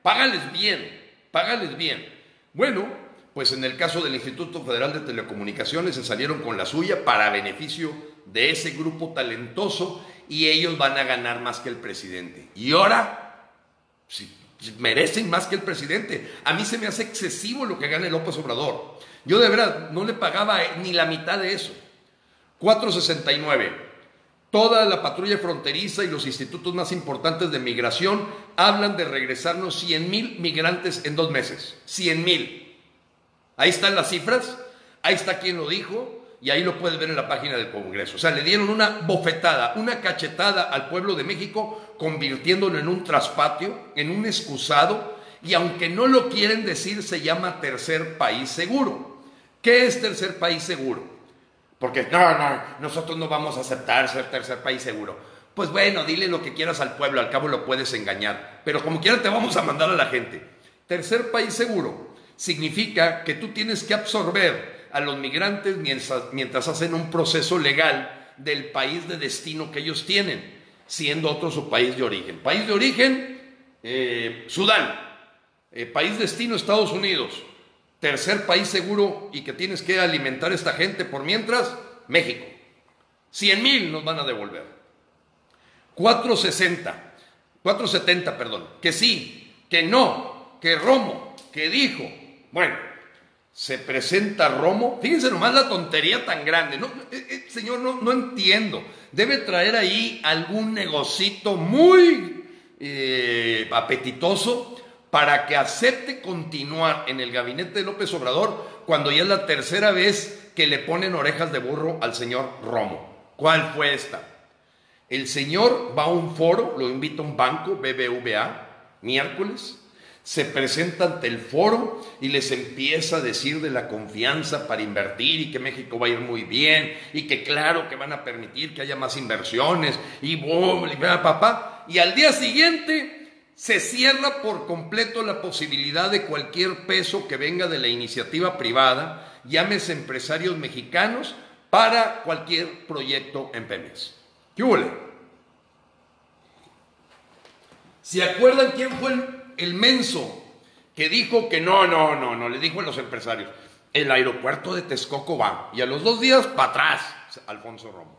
Págales bien, págales bien. Bueno, pues en el caso del Instituto Federal de Telecomunicaciones se salieron con la suya para beneficio de ese grupo talentoso y ellos van a ganar más que el presidente. Y ahora, si, merecen más que el presidente. A mí se me hace excesivo lo que gana López Obrador. Yo de verdad no le pagaba ni la mitad de eso. 469. Toda la patrulla fronteriza y los institutos más importantes de migración hablan de regresarnos 100 mil migrantes en dos meses. 100 mil. Ahí están las cifras, ahí está quien lo dijo y ahí lo puedes ver en la página del Congreso. O sea, le dieron una bofetada, una cachetada al pueblo de México, convirtiéndolo en un traspatio, en un excusado, y aunque no lo quieren decir, se llama tercer país seguro. ¿Qué es tercer país seguro? Porque no, no, nosotros no vamos a aceptar ser tercer país seguro. Pues bueno, dile lo que quieras al pueblo, al cabo lo puedes engañar, pero como quiera te vamos a mandar a la gente. Tercer país seguro significa que tú tienes que absorber a los migrantes mientras, hacen un proceso legal del país de destino que ellos tienen, siendo otro su país de origen. País de origen, eh, Sudán. Eh, país destino, Estados Unidos. Tercer país seguro y que tienes que alimentar a esta gente por mientras, México. 100 mil nos van a devolver. 460, 470, perdón. Que sí, que no, que Romo, que dijo, bueno, se presenta Romo. Fíjense nomás la tontería tan grande. No, eh, eh, señor, no, no, entiendo. Debe traer ahí algún negocito muy eh, apetitoso para que acepte continuar en el gabinete de López Obrador cuando ya es la tercera vez que le ponen orejas de burro al señor Romo. ¿Cuál fue esta? El señor va a un foro, lo invita a un banco, BBVA, miércoles, se presenta ante el foro y les empieza a decir de la confianza para invertir y que México va a ir muy bien y que claro que van a permitir que haya más inversiones y boom, y papá. Y al día siguiente se cierra por completo la posibilidad de cualquier peso que venga de la iniciativa privada, llámese empresarios mexicanos, para cualquier proyecto en Pemex. ¿Qué huele? ¿Se acuerdan quién fue el el menso que dijo que no, no, no, no, le dijo a los empresarios, el aeropuerto de Texcoco va, y a los dos días, para atrás, Alfonso Romo.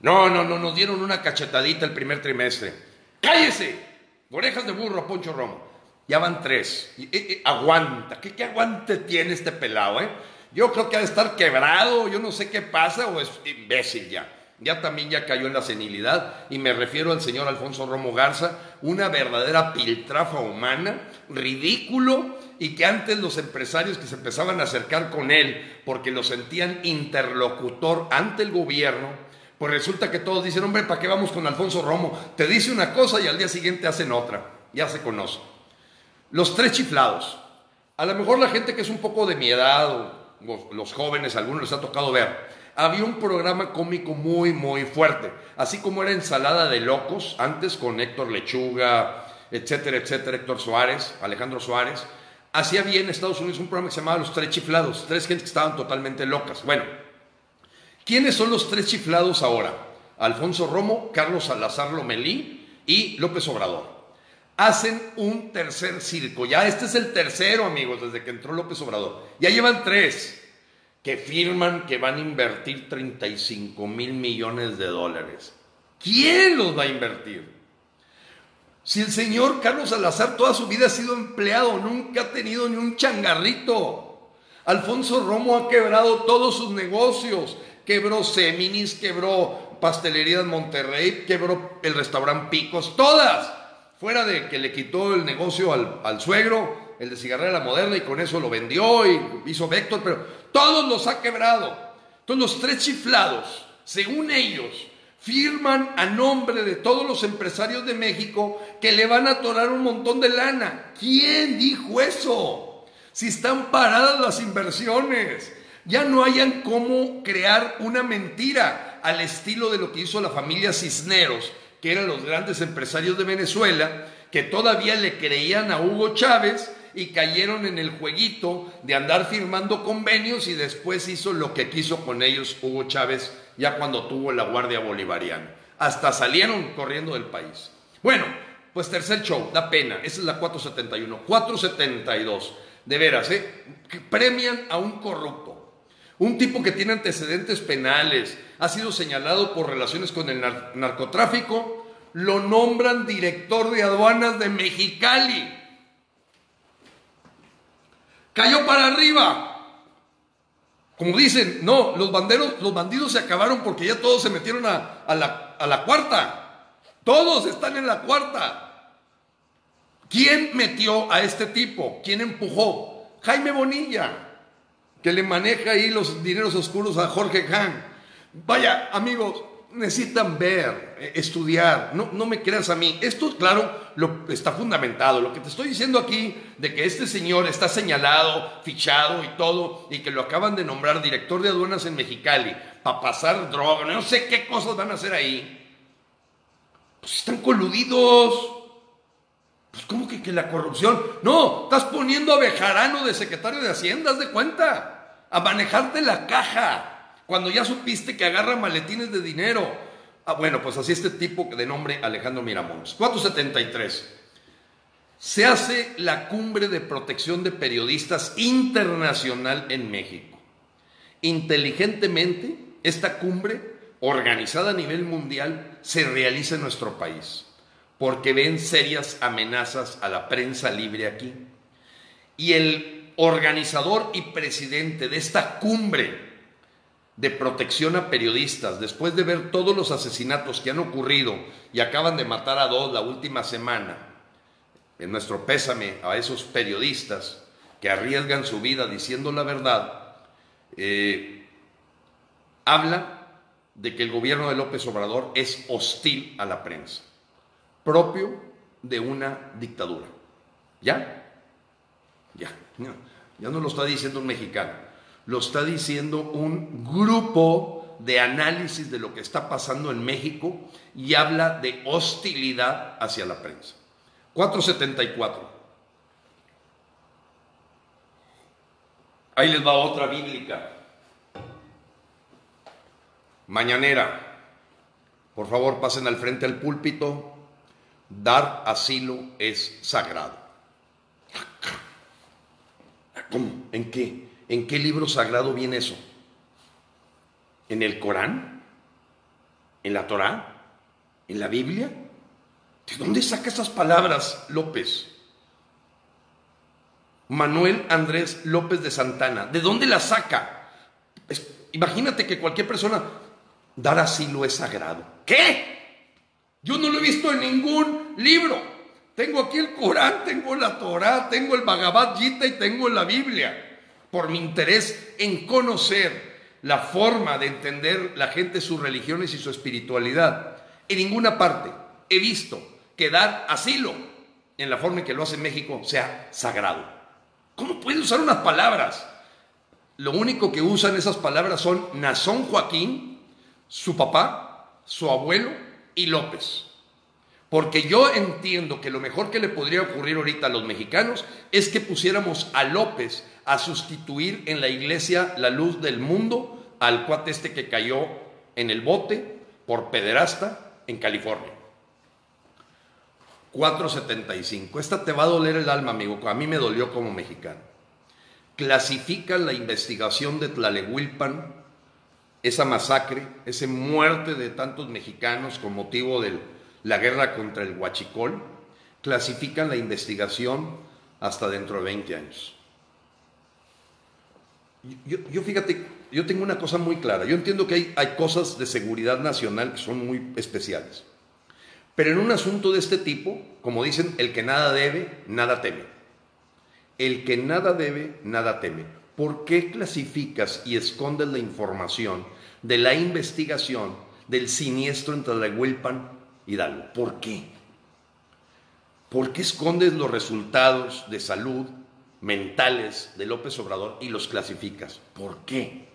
No, no, no, nos dieron una cachetadita el primer trimestre. ¡Cállese! Orejas de burro, Poncho Romo. Ya van tres. Aguanta. ¿Qué, ¿Qué, aguante tiene este pelado, eh? Yo creo que ha de estar quebrado, yo no sé qué pasa, o es imbécil ya ya también ya cayó en la senilidad, y me refiero al señor Alfonso Romo Garza, una verdadera piltrafa humana, ridículo, y que antes los empresarios que se empezaban a acercar con él porque lo sentían interlocutor ante el gobierno, pues resulta que todos dicen, hombre, ¿para qué vamos con Alfonso Romo? Te dice una cosa y al día siguiente hacen otra, ya se conoce. Los tres chiflados. A lo mejor la gente que es un poco de mi edad, o los jóvenes, algunos les ha tocado ver, había un programa cómico muy, muy fuerte. Así como era Ensalada de Locos, antes con Héctor Lechuga, etcétera, etcétera, Héctor Suárez, Alejandro Suárez. Así había en Estados Unidos un programa que se llamaba Los Tres Chiflados, tres gentes que estaban totalmente locas. Bueno, ¿quiénes son los tres chiflados ahora? Alfonso Romo, Carlos Salazar Lomelí y López Obrador. Hacen un tercer circo. Ya este es el tercero, amigos, desde que entró López Obrador. Ya llevan tres que firman que van a invertir 35 mil millones de dólares. ¿Quién los va a invertir? Si el señor Carlos Salazar toda su vida ha sido empleado, nunca ha tenido ni un changarrito. Alfonso Romo ha quebrado todos sus negocios. Quebró Seminis, quebró Pastelerías Monterrey, quebró el restaurante Picos, todas. Fuera de que le quitó el negocio al, al suegro, el de cigarrera moderna, y con eso lo vendió y hizo Vector, pero todos los ha quebrado. Entonces los tres chiflados, según ellos, firman a nombre de todos los empresarios de México que le van a atorar un montón de lana. ¿Quién dijo eso? Si están paradas las inversiones, ya no hayan cómo crear una mentira al estilo de lo que hizo la familia Cisneros, que eran los grandes empresarios de Venezuela, que todavía le creían a Hugo Chávez y cayeron en el jueguito de andar firmando convenios y después hizo lo que quiso con ellos Hugo Chávez ya cuando tuvo la Guardia Bolivariana. Hasta salieron corriendo del país. Bueno, pues tercer show, da pena. Esa es la 471. 472. De veras, ¿eh? premian a un corrupto. Un tipo que tiene antecedentes penales, ha sido señalado por relaciones con el narcotráfico, lo nombran director de aduanas de Mexicali. Cayó para arriba. Como dicen, no, los banderos, los bandidos se acabaron porque ya todos se metieron a, la, cuarta. Todos están en la cuarta. ¿Quién metió a este tipo? ¿Quién empujó? Jaime Bonilla, que le maneja ahí los dineros oscuros a Jorge Hahn. Vaya, amigos, necesitan ver, eh, estudiar, no, no me creas a mí. Esto, claro, lo, está fundamentado. Lo que te estoy diciendo aquí, de que este señor está señalado, fichado y todo, y que lo acaban de nombrar director de aduanas en Mexicali, para pasar droga, no sé qué cosas van a hacer ahí. Pues están coludidos. Pues, ¿cómo que, que la corrupción? No, estás poniendo a Bejarano de secretario de Hacienda, haz de cuenta, a manejarte la caja. Cuando ya supiste que agarra maletines de dinero. Ah, bueno, pues así este tipo de nombre Alejandro Miramontes. 473. Se hace la cumbre de protección de periodistas internacional en México. Inteligentemente, esta cumbre, organizada a nivel mundial, se realiza en nuestro país, porque ven serias amenazas a la prensa libre aquí. Y el organizador y presidente de esta cumbre de protección a periodistas, después de ver todos los asesinatos que han ocurrido y acaban de matar a dos la última semana, en nuestro pésame a esos periodistas que arriesgan su vida diciendo la verdad, eh, habla de que el gobierno de López Obrador es hostil a la prensa, propio de una dictadura. ¿Ya? Ya, ya no lo está diciendo un mexicano lo está diciendo un grupo de análisis de lo que está pasando en México y habla de hostilidad hacia la prensa. 474. Ahí les va otra bíblica. Mañanera. Por favor, pasen al frente al púlpito. Dar asilo es sagrado. ¿Cómo? ¿En qué? ¿En qué libro sagrado viene eso? ¿En el Corán? ¿En la Torá? ¿En la Biblia? ¿De dónde saca esas palabras López? Manuel Andrés López de Santana. ¿De dónde las saca? imagínate que cualquier persona, dar asilo es sagrado. ¿Qué? Yo no lo he visto en ningún libro. Tengo aquí el Corán, tengo la Torá, tengo el Bhagavad Gita y tengo la Biblia por mi interés en conocer la forma de entender la gente sus religiones y su espiritualidad. En ninguna parte he visto que dar asilo en la forma en que lo hace México sea sagrado. ¿Cómo puede usar unas palabras? Lo único que usan esas palabras son Nazón Joaquín, su papá, su abuelo y López. Porque yo entiendo que lo mejor que le podría ocurrir ahorita a los mexicanos es que pusiéramos a López a sustituir en la iglesia la luz del mundo al cuate este que cayó en el bote por pederasta en California. 475. Esta te va a doler el alma, amigo. A mí me dolió como mexicano. Clasifican la investigación de Tlalewilpan, esa masacre, esa muerte de tantos mexicanos con motivo de la guerra contra el Huachicol, clasifican la investigación hasta dentro de 20 años. Yo, fíjate, yo tengo una cosa muy clara. Yo entiendo que hay, hay cosas de seguridad nacional que son muy especiales. Pero en un asunto de este tipo, como dicen, el que nada debe, nada teme. El que nada debe, nada teme. ¿Por qué clasificas y escondes la información de la investigación del siniestro entre Tlahuelpan y Hidalgo. ¿Por qué? ¿Por qué escondes los resultados de salud mentales de López Obrador y los clasificas? ¿Por qué?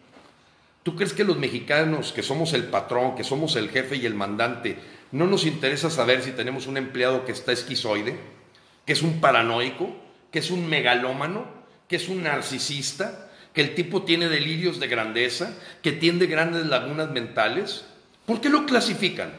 ¿Tú crees que los mexicanos, que somos el patrón, que somos el jefe y el mandante, no nos interesa saber si tenemos un empleado que está esquizoide, que es un paranoico, que es un megalómano, que es un narcisista, que el tipo tiene delirios de grandeza, que tiene grandes lagunas mentales? ¿Por qué lo clasifican?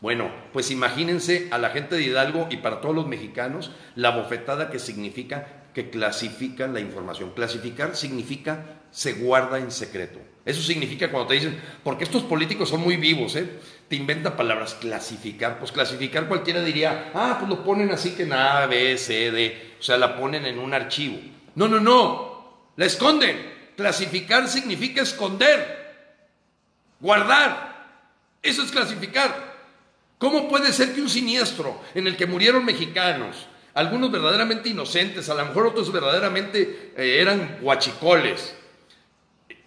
Bueno, pues imagínense a la gente de Hidalgo y para todos los mexicanos la bofetada que significa que clasifican la información. Clasificar significa se guarda en secreto. Eso significa cuando te dicen, porque estos políticos son muy vivos, ¿eh? te inventan palabras, clasificar. Pues clasificar cualquiera diría, ah, pues lo ponen así que nada, B, C, D, o sea, la ponen en un archivo. No, no, no, la esconden. Clasificar significa esconder, guardar. Eso es clasificar. ¿Cómo puede ser que un siniestro en el que murieron mexicanos, algunos verdaderamente inocentes, a lo mejor otros verdaderamente eh, eran guachicoles,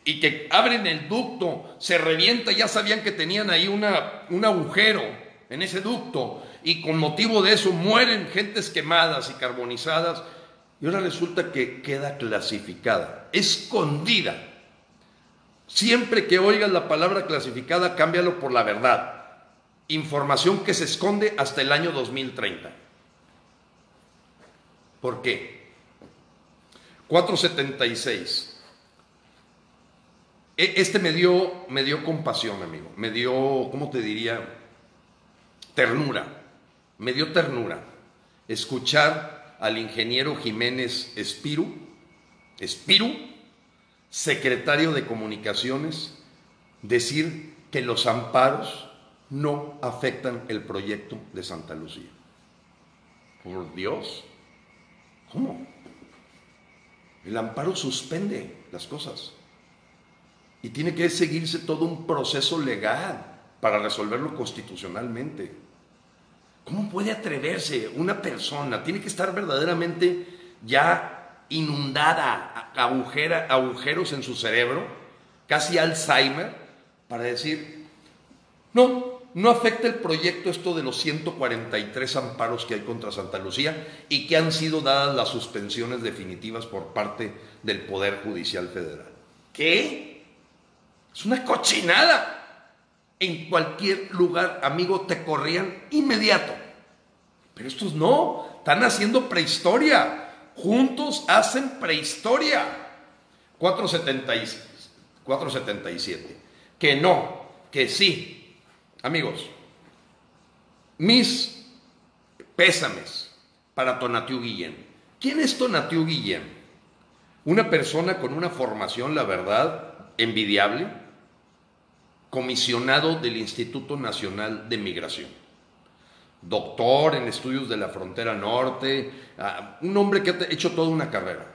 y que abren el ducto, se revienta, ya sabían que tenían ahí una, un agujero en ese ducto y con motivo de eso mueren gentes quemadas y carbonizadas y ahora resulta que queda clasificada, escondida. Siempre que oigas la palabra clasificada, cámbialo por la verdad. Información que se esconde hasta el año 2030. ¿Por qué? 476. E, este me dio, me dio compasión, amigo. Me dio, ¿cómo te diría? Ternura. Me dio ternura. Escuchar al ingeniero Jiménez Espiru, Espiru, secretario de Comunicaciones, decir que los amparos no afectan el proyecto de Santa Lucía. Por Dios. ¿Cómo? El amparo suspende las cosas. Y tiene que seguirse todo un proceso legal para resolverlo constitucionalmente. ¿Cómo puede atreverse una persona? Tiene que estar verdaderamente ya inundada, agujera, agujeros en su cerebro, casi Alzheimer, para decir, no, no afecta el proyecto esto de los 143 amparos que hay contra Santa Lucía y que han sido dadas las suspensiones definitivas por parte del Poder Judicial Federal. ¿Qué? Es una cochinada. En cualquier lugar, amigo, te corrían inmediato. Pero estos no, están haciendo prehistoria. Juntos hacen prehistoria. 477. Que no, que sí. Amigos, mis pésames para Tonatiu Guillén. ¿Quién es Tonatiu Guillén? Una persona con una formación, la verdad, envidiable comisionado del Instituto Nacional de Migración. Doctor en estudios de la frontera norte, ah, un hombre que ha hecho toda una carrera.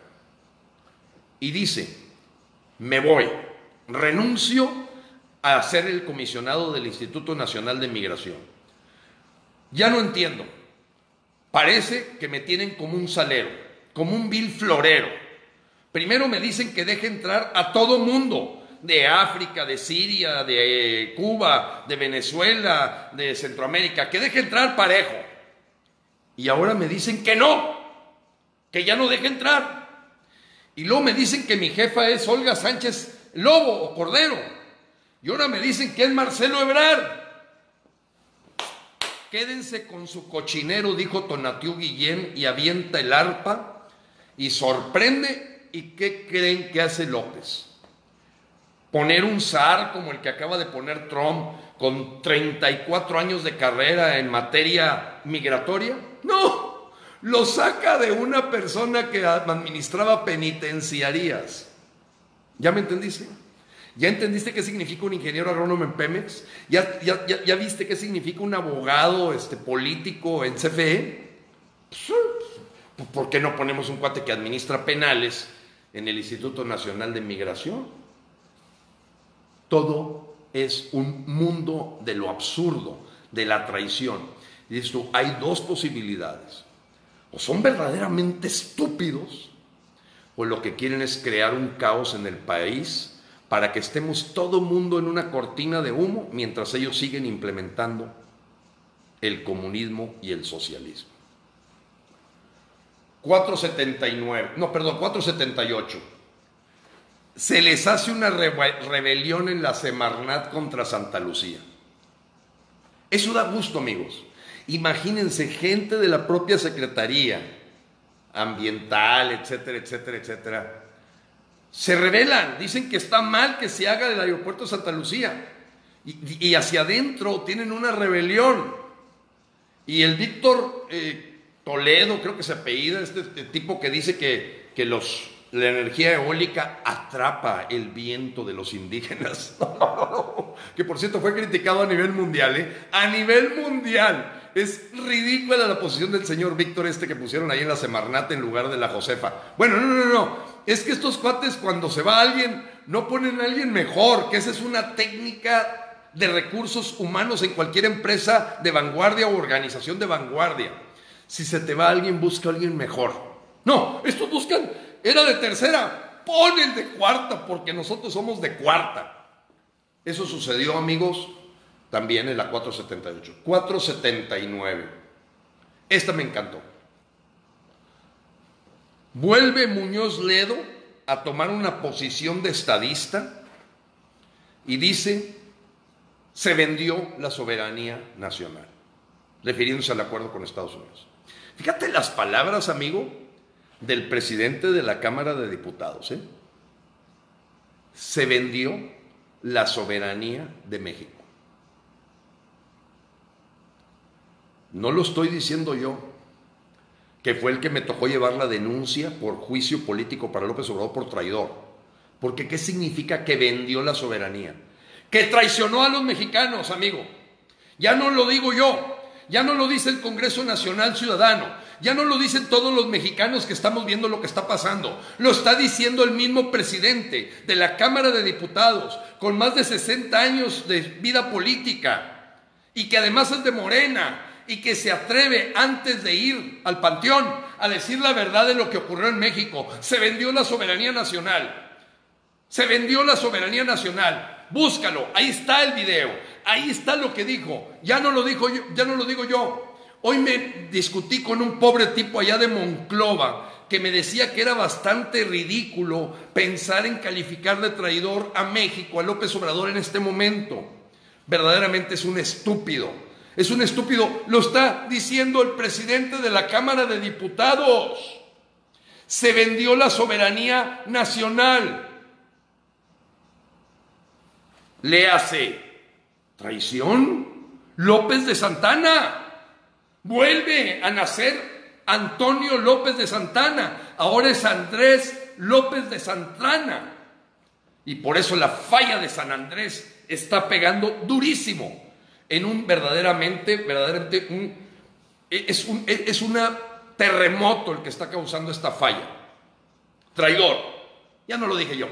Y dice, me voy, renuncio a ser el comisionado del Instituto Nacional de Migración. Ya no entiendo. Parece que me tienen como un salero, como un vil florero. Primero me dicen que deje entrar a todo mundo, de África, de Siria, de Cuba, de Venezuela, de Centroamérica, que deje entrar parejo. Y ahora me dicen que no, que ya no deje entrar. Y luego me dicen que mi jefa es Olga Sánchez Lobo o Cordero. Y ahora me dicen que es Marcelo Ebrard. Quédense con su cochinero, dijo Tonatiu Guillén, y avienta el arpa y sorprende. ¿Y qué creen que hace López? poner un zar como el que acaba de poner Trump con 34 años de carrera en materia migratoria? No, lo saca de una persona que administraba penitenciarías. ¿Ya me entendiste? ¿Ya entendiste qué significa un ingeniero agrónomo en Pemex? ¿Ya, ya, viste qué significa un abogado este, político en CFE? Pues, ¿Por qué no ponemos un cuate que administra penales en el Instituto Nacional de Migración? Todo es un mundo de lo absurdo, de la traición. Y esto, hay dos posibilidades. O son verdaderamente estúpidos, o lo que quieren es crear un caos en el país para que estemos todo mundo en una cortina de humo mientras ellos siguen implementando el comunismo y el socialismo. 479, no, perdón, 478. Se les hace una rebelión en la Semarnat contra Santa Lucía. Eso da gusto, amigos. Imagínense gente de la propia Secretaría Ambiental, etcétera, etcétera, etcétera. Se rebelan, dicen que está mal que se haga del aeropuerto Santa Lucía. Y, hacia adentro tienen una rebelión. Y el Víctor eh, Toledo, creo que se apellida, este, este tipo que dice que, que los, la energía eólica atrapa el viento de los indígenas. que por cierto fue criticado a nivel mundial, ¿eh? A nivel mundial. Es ridícula la posición del señor Víctor este que pusieron ahí en la Semarnata en lugar de la Josefa. Bueno, no, no, no. Es que estos cuates cuando se va alguien, no ponen a alguien mejor, que esa es una técnica de recursos humanos en cualquier empresa de vanguardia o organización de vanguardia. Si se te va alguien, busca a alguien mejor. No, estos buscan, era de tercera, pon el de cuarta, porque nosotros somos de cuarta. Eso sucedió, amigos, también en la 478. 479. Esta me encantó. Vuelve Muñoz Ledo a tomar una posición de estadista y dice se vendió la soberanía nacional, refiriéndose al acuerdo con Estados Unidos. Fíjate las palabras, amigo, del presidente de la Cámara de Diputados. ¿eh? Se vendió la soberanía de México. No lo estoy diciendo yo, que fue el que me tocó llevar la denuncia por juicio político para López Obrador por traidor. Porque ¿qué significa que vendió la soberanía? que traicionó a los mexicanos, amigo. Ya no lo digo yo, ya no lo dice el Congreso Nacional Ciudadano, ya no lo dicen todos los mexicanos que estamos viendo lo que está pasando, lo está diciendo el mismo presidente de la Cámara de Diputados, con más de 60 años de vida política, y que además es de Morena, y que se atreve antes de ir al panteón a decir la verdad de lo que ocurrió en México. Se vendió la soberanía nacional. Se vendió la soberanía nacional búscalo, ahí está el video, ahí está lo que dijo, ya no lo dijo yo, ya no lo digo yo. Hoy me discutí con un pobre tipo allá de Monclova que me decía que era bastante ridículo pensar en calificar de traidor a México, a López Obrador en este momento. Verdaderamente es un estúpido. Es un estúpido. Lo está diciendo el presidente de la Cámara de Diputados. Se vendió la soberanía nacional le hace traición. López de Santana. Vuelve a nacer Antonio López de Santana. Ahora es Andrés López de Santana. Y por eso la falla de San Andrés está pegando durísimo en un verdaderamente, verdaderamente un, es un es terremoto el que está causando esta falla. Traidor. Ya no lo dije yo.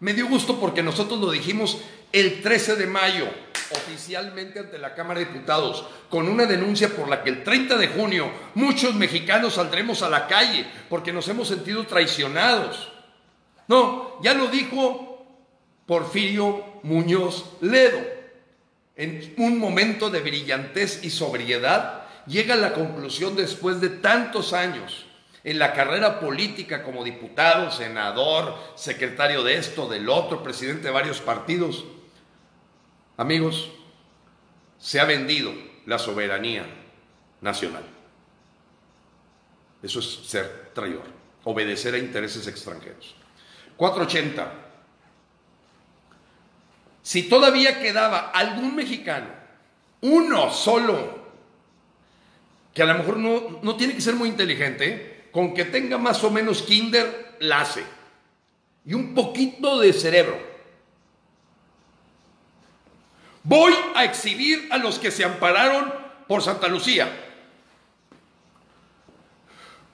Me dio gusto porque nosotros lo dijimos el 13 de mayo, oficialmente ante la Cámara de Diputados, con una denuncia por la que el 30 de junio muchos mexicanos saldremos a la calle porque nos hemos sentido traicionados. No, ya lo dijo Porfirio Muñoz Ledo. En un momento de brillantez y sobriedad, llega a la conclusión después de tantos años en la carrera política como diputado, senador, secretario de esto, del otro, presidente de varios partidos, amigos, se ha vendido la soberanía nacional. Eso es ser traidor, obedecer a intereses extranjeros. 480. Si todavía quedaba algún mexicano, uno solo, que a lo mejor no, no tiene que ser muy inteligente, con que tenga más o menos kinder, la hace. Y un poquito de cerebro. Voy a exhibir a los que se ampararon por Santa Lucía.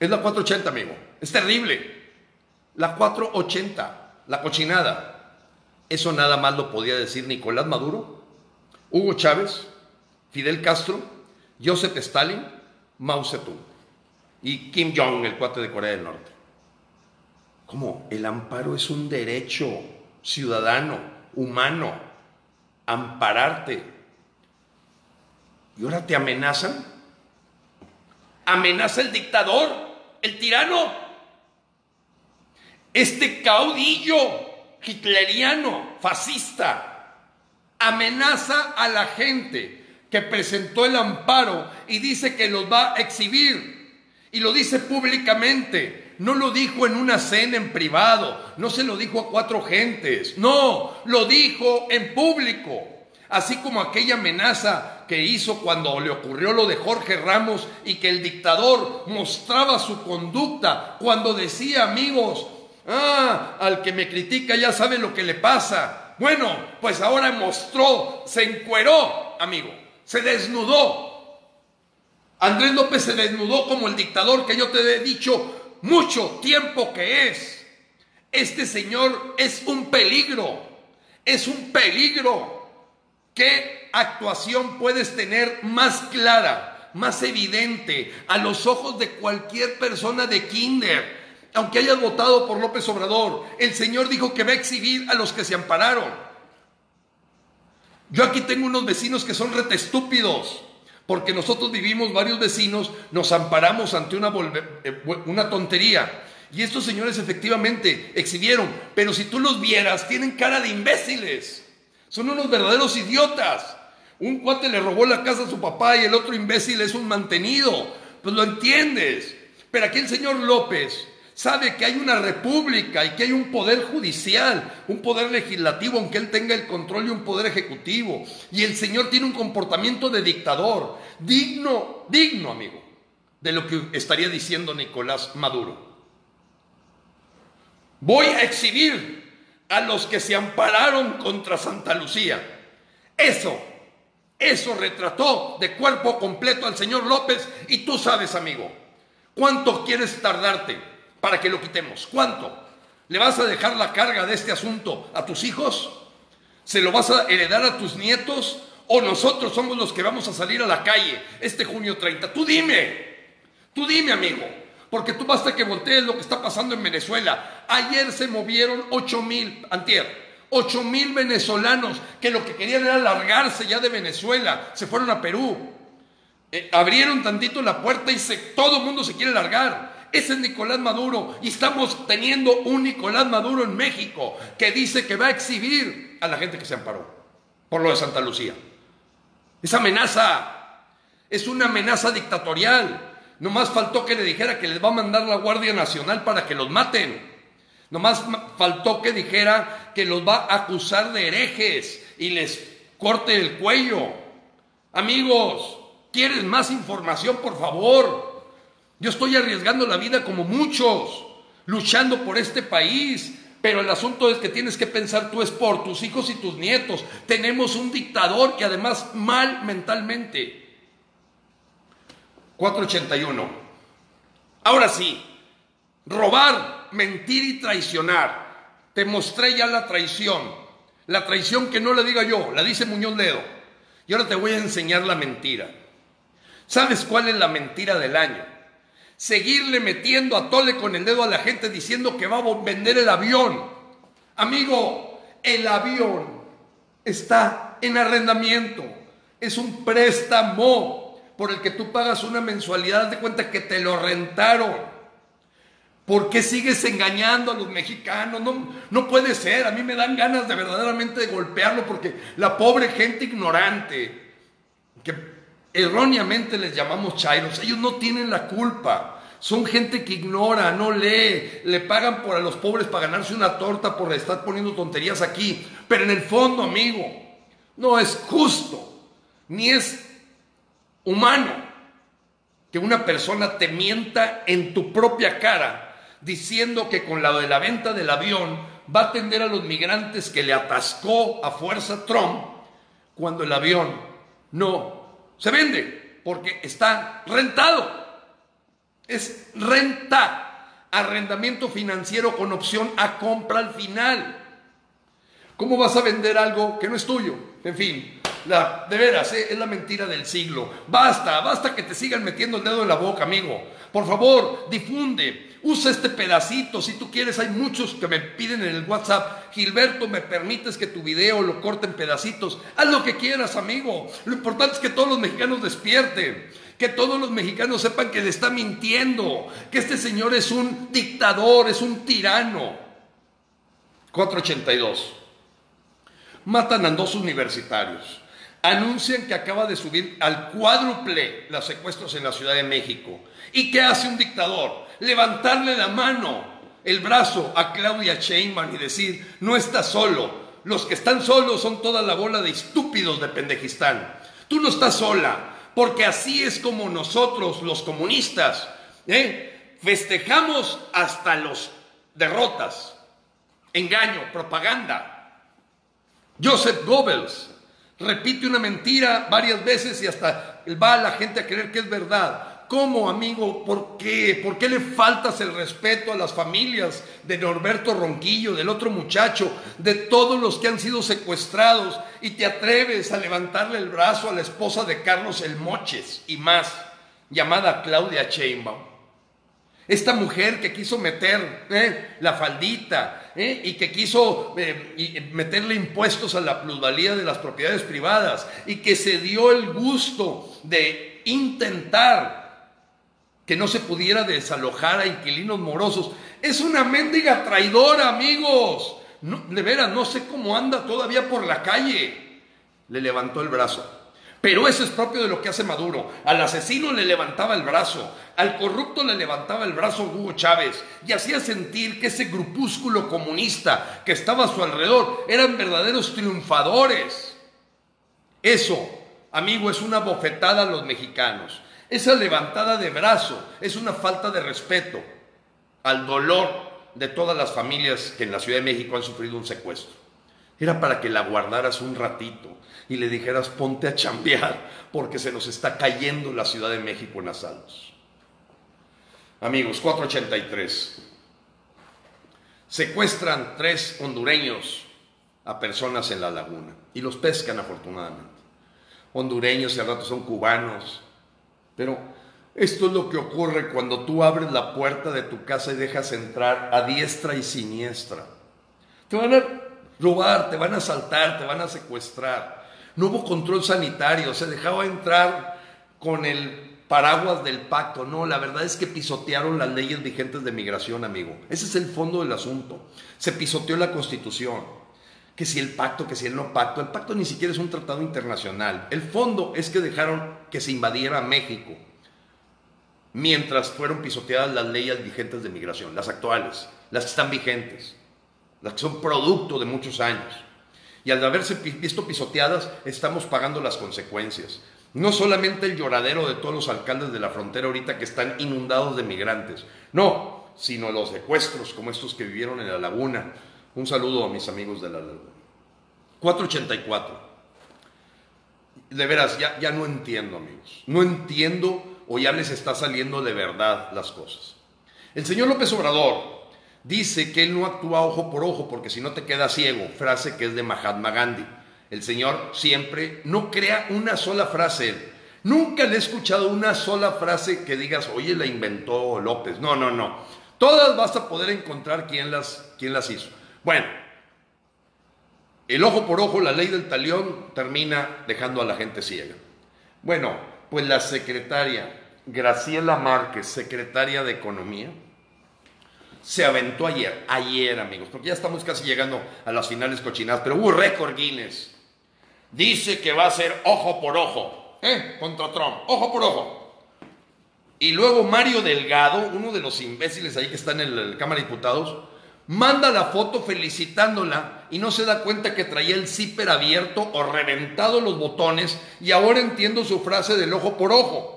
Es la 480, amigo. Es terrible. La 480, la cochinada. Eso nada más lo podía decir Nicolás Maduro, Hugo Chávez, Fidel Castro, Joseph Stalin, Mao Zedong y Kim Jong, el cuate de Corea del Norte. ¿Cómo? El amparo es un derecho ciudadano, humano, ampararte. Y ahora te amenazan. Amenaza el dictador, el tirano. Este caudillo hitleriano, fascista, amenaza a la gente que presentó el amparo y dice que los va a exhibir. Y lo dice públicamente. No lo dijo en una cena en privado. No se lo dijo a cuatro gentes. No, lo dijo en público. Así como aquella amenaza que hizo cuando le ocurrió lo de Jorge Ramos y que el dictador mostraba su conducta cuando decía, amigos, ah, al que me critica ya sabe lo que le pasa. Bueno, pues ahora mostró, se encueró, amigo se desnudó. Andrés López se desnudó como el dictador que yo te he dicho mucho tiempo que es. Este señor es un peligro, es un peligro. ¿Qué actuación puedes tener más clara, más evidente a los ojos de cualquier persona de kinder? Aunque hayas votado por López Obrador, el Señor dijo que va a exhibir a los que se ampararon. Yo aquí tengo unos vecinos que son rete estúpidos, porque nosotros vivimos varios vecinos, nos amparamos ante una, eh, una tontería. Y estos señores efectivamente exhibieron, pero si tú los vieras, tienen cara de imbéciles. Son unos verdaderos idiotas. Un cuate le robó la casa a su papá y el otro imbécil es un mantenido. Pues lo entiendes. Pero aquí el señor López sabe que hay una república y que hay un poder judicial, un poder legislativo, aunque él tenga el control y un poder ejecutivo. Y el Señor tiene un comportamiento de dictador, digno, digno, amigo, de lo que estaría diciendo Nicolás Maduro. Voy a exhibir a los que se ampararon contra Santa Lucía. Eso, eso retrató de cuerpo completo al señor López y tú sabes, amigo, ¿cuánto quieres tardarte? Para que lo quitemos. ¿Cuánto? ¿Le vas a dejar la carga de este asunto a tus hijos? ¿Se lo vas a heredar a tus nietos? ¿O nosotros somos los que vamos a salir a la calle este junio 30? Tú dime, tú dime amigo, porque tú basta que voltees lo que está pasando en Venezuela. Ayer se movieron 8 mil, antier, 8 mil venezolanos que lo que querían era largarse ya de Venezuela, se fueron a Perú. Eh, abrieron tantito la puerta y se, todo el mundo se quiere largar. Ese es Nicolás Maduro y estamos teniendo un Nicolás Maduro en México que dice que va a exhibir a la gente que se amparó por lo de Santa Lucía. Esa amenaza es una amenaza dictatorial. Nomás faltó que le dijera que les va a mandar la Guardia Nacional para que los maten. Nomás faltó que dijera que los va a acusar de herejes y les corte el cuello. Amigos, ¿quieres más información, por favor? Yo estoy arriesgando la vida como muchos, luchando por este país. Pero el asunto es que tienes que pensar tú es por tus hijos y tus nietos. Tenemos un dictador que además mal mentalmente. 481. Ahora sí, robar, mentir y traicionar. Te mostré ya la traición. La traición que no la diga yo, la dice Muñoz Ledo. Y ahora te voy a enseñar la mentira. ¿Sabes cuál es la mentira del año? Seguirle metiendo a tole con el dedo a la gente diciendo que va a vender el avión. Amigo, el avión está en arrendamiento. Es un préstamo por el que tú pagas una mensualidad de cuenta que te lo rentaron. ¿Por qué sigues engañando a los mexicanos? No, no puede ser. A mí me dan ganas de verdaderamente de golpearlo porque la pobre gente ignorante, que erróneamente les llamamos chairos. Ellos no tienen la culpa. Son gente que ignora, no lee, le pagan por a los pobres para ganarse una torta por estar poniendo tonterías aquí. Pero en el fondo, amigo, no es justo, ni es humano que una persona te mienta en tu propia cara diciendo que con la de la venta del avión va a atender a los migrantes que le atascó a fuerza Trump cuando el avión no se vende porque está rentado. Es renta, arrendamiento financiero con opción a compra al final. ¿Cómo vas a vender algo que no es tuyo? En fin, la, de veras, ¿eh? es la mentira del siglo. Basta, basta que te sigan metiendo el dedo en la boca, amigo. Por favor, difunde. Usa este pedacito. Si tú quieres, hay muchos que me piden en el WhatsApp. Gilberto, ¿me permites que tu video lo corte en pedacitos? Haz lo que quieras, amigo. Lo importante es que todos los mexicanos despierten. Que todos los mexicanos sepan que le está mintiendo. Que este señor es un dictador, es un tirano. 482. Matan a dos universitarios. Anuncian que acaba de subir al cuádruple los secuestros en la Ciudad de México. ¿Y qué hace un dictador? Levantarle la mano, el brazo a Claudia Sheinbaum y decir, no estás solo. Los que están solos son toda la bola de estúpidos de Pendejistán. Tú no estás sola, porque así es como nosotros, los comunistas, ¿eh? festejamos hasta los derrotas engaño, propaganda. Joseph Goebbels repite una mentira varias veces y hasta va la gente a creer que es verdad. ¿Cómo, amigo? ¿Por qué? ¿Por qué le faltas el respeto a las familias de Norberto Ronquillo, del otro muchacho, de todos los que han sido secuestrados y te atreves a levantarle el brazo a la esposa de Carlos El Moches y más, llamada Claudia Sheinbaum? Esta mujer que quiso meter ¿eh? la faldita ¿eh? y que quiso eh, meterle impuestos a la plusvalía de las propiedades privadas y que se dio el gusto de intentar que no se pudiera desalojar a inquilinos morosos. Es una mendiga traidora, amigos. de veras, no sé cómo anda todavía por la calle. Le levantó el brazo. Pero eso es propio de lo que hace Maduro. Al asesino le levantaba el brazo, al corrupto le levantaba el brazo Hugo Chávez y hacía sentir que ese grupúsculo comunista que estaba a su alrededor eran verdaderos triunfadores. Eso, amigo, es una bofetada a los mexicanos. Esa levantada de brazo es una falta de respeto al dolor de todas las familias que en la Ciudad de México han sufrido un secuestro. Era para que la guardaras un ratito y le dijeras ponte a chambear porque se nos está cayendo la Ciudad de México en asaltos. Amigos, 483. Secuestran tres hondureños a personas en la laguna y los pescan afortunadamente. Hondureños y al rato son cubanos. Pero esto es lo que ocurre cuando tú abres la puerta de tu casa y dejas entrar a diestra y siniestra. Te van a robar, te van a asaltar, te van a secuestrar. No hubo control sanitario, se dejaba entrar con el paraguas del pacto. No, la verdad es que pisotearon las leyes vigentes de migración, amigo. Ese es el fondo del asunto. Se pisoteó la constitución. Que si el pacto, que si el no pacto. El pacto ni siquiera es un tratado internacional. El fondo es que dejaron que se invadiera México mientras fueron pisoteadas las leyes vigentes de migración, las actuales, las que están vigentes las que son producto de muchos años. Y al haberse visto pisoteadas, estamos pagando las consecuencias. No solamente el lloradero de todos los alcaldes de la frontera ahorita que están inundados de migrantes, no, sino los secuestros como estos que vivieron en la laguna. Un saludo a mis amigos de la laguna. 484. De veras, ya, ya no entiendo, amigos. No entiendo o ya les está saliendo de verdad las cosas. El señor López Obrador, dice que él no actúa ojo por ojo porque si no te queda ciego, frase que es de Mahatma Gandhi. El Señor siempre no crea una sola frase. Nunca le he escuchado una sola frase que digas, oye, la inventó López. No, no, no. Todas vas a poder encontrar quién las, quién las hizo. Bueno, el ojo por ojo, la ley del talión, termina dejando a la gente ciega. Bueno, pues la secretaria Graciela Márquez, secretaria de Economía, se aventó ayer, ayer amigos, porque ya estamos casi llegando a las finales cochinadas, pero hubo récord Guinness. Dice que va a ser ojo por ojo, ¿eh? Contra Trump, ojo por ojo. Y luego Mario Delgado, uno de los imbéciles ahí que están en la Cámara de Diputados, manda la foto felicitándola y no se da cuenta que traía el zipper abierto o reventado los botones y ahora entiendo su frase del ojo por ojo.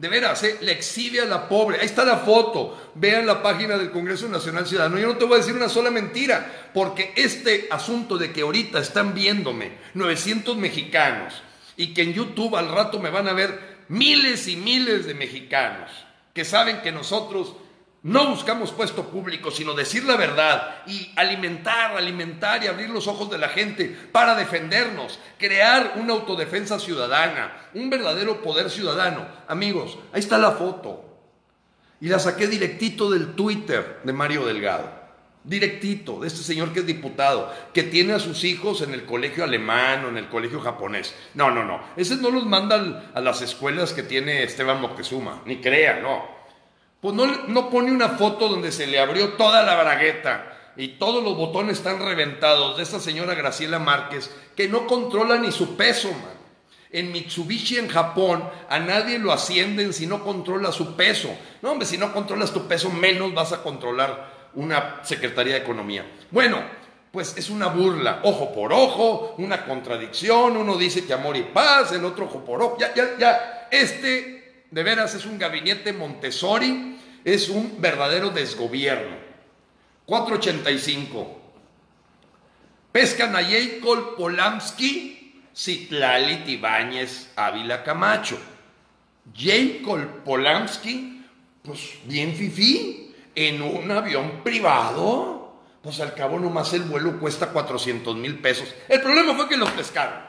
De veras, ¿eh? le exhibe a la pobre. Ahí está la foto. Vean la página del Congreso Nacional Ciudadano. Yo no te voy a decir una sola mentira, porque este asunto de que ahorita están viéndome 900 mexicanos y que en YouTube al rato me van a ver miles y miles de mexicanos que saben que nosotros No buscamos puesto público, sino decir la verdad y alimentar, alimentar y abrir los ojos de la gente para defendernos, crear una autodefensa ciudadana, un verdadero poder ciudadano. Amigos, ahí está la foto. Y la saqué directito del Twitter de Mario Delgado. Directito, de este señor que es diputado, que tiene a sus hijos en el colegio alemán o en el colegio japonés. No, no, no. Ese no los manda a las escuelas que tiene Esteban Moctezuma, ni crea, no pues no, pone una foto donde se le abrió toda la bragueta y todos los botones están reventados de esta señora Graciela Márquez, que no controla ni su peso, man. En Mitsubishi en Japón a nadie lo ascienden si no controla su peso. No, hombre, si no controlas tu peso, menos vas a controlar una Secretaría de Economía. Bueno, pues es una burla, ojo por ojo, una contradicción, uno dice que amor y paz, el otro ojo por ojo, ya, ya, ya, este de veras es un gabinete Montessori, es un verdadero desgobierno. 485. Pescan a Jacob Polamski, Citlali Tibáñez, Ávila Camacho. Jacob Polamski, pues bien fifí, en un avión privado. Pues al cabo nomás el vuelo cuesta 400 mil pesos. El problema fue que los pescaron.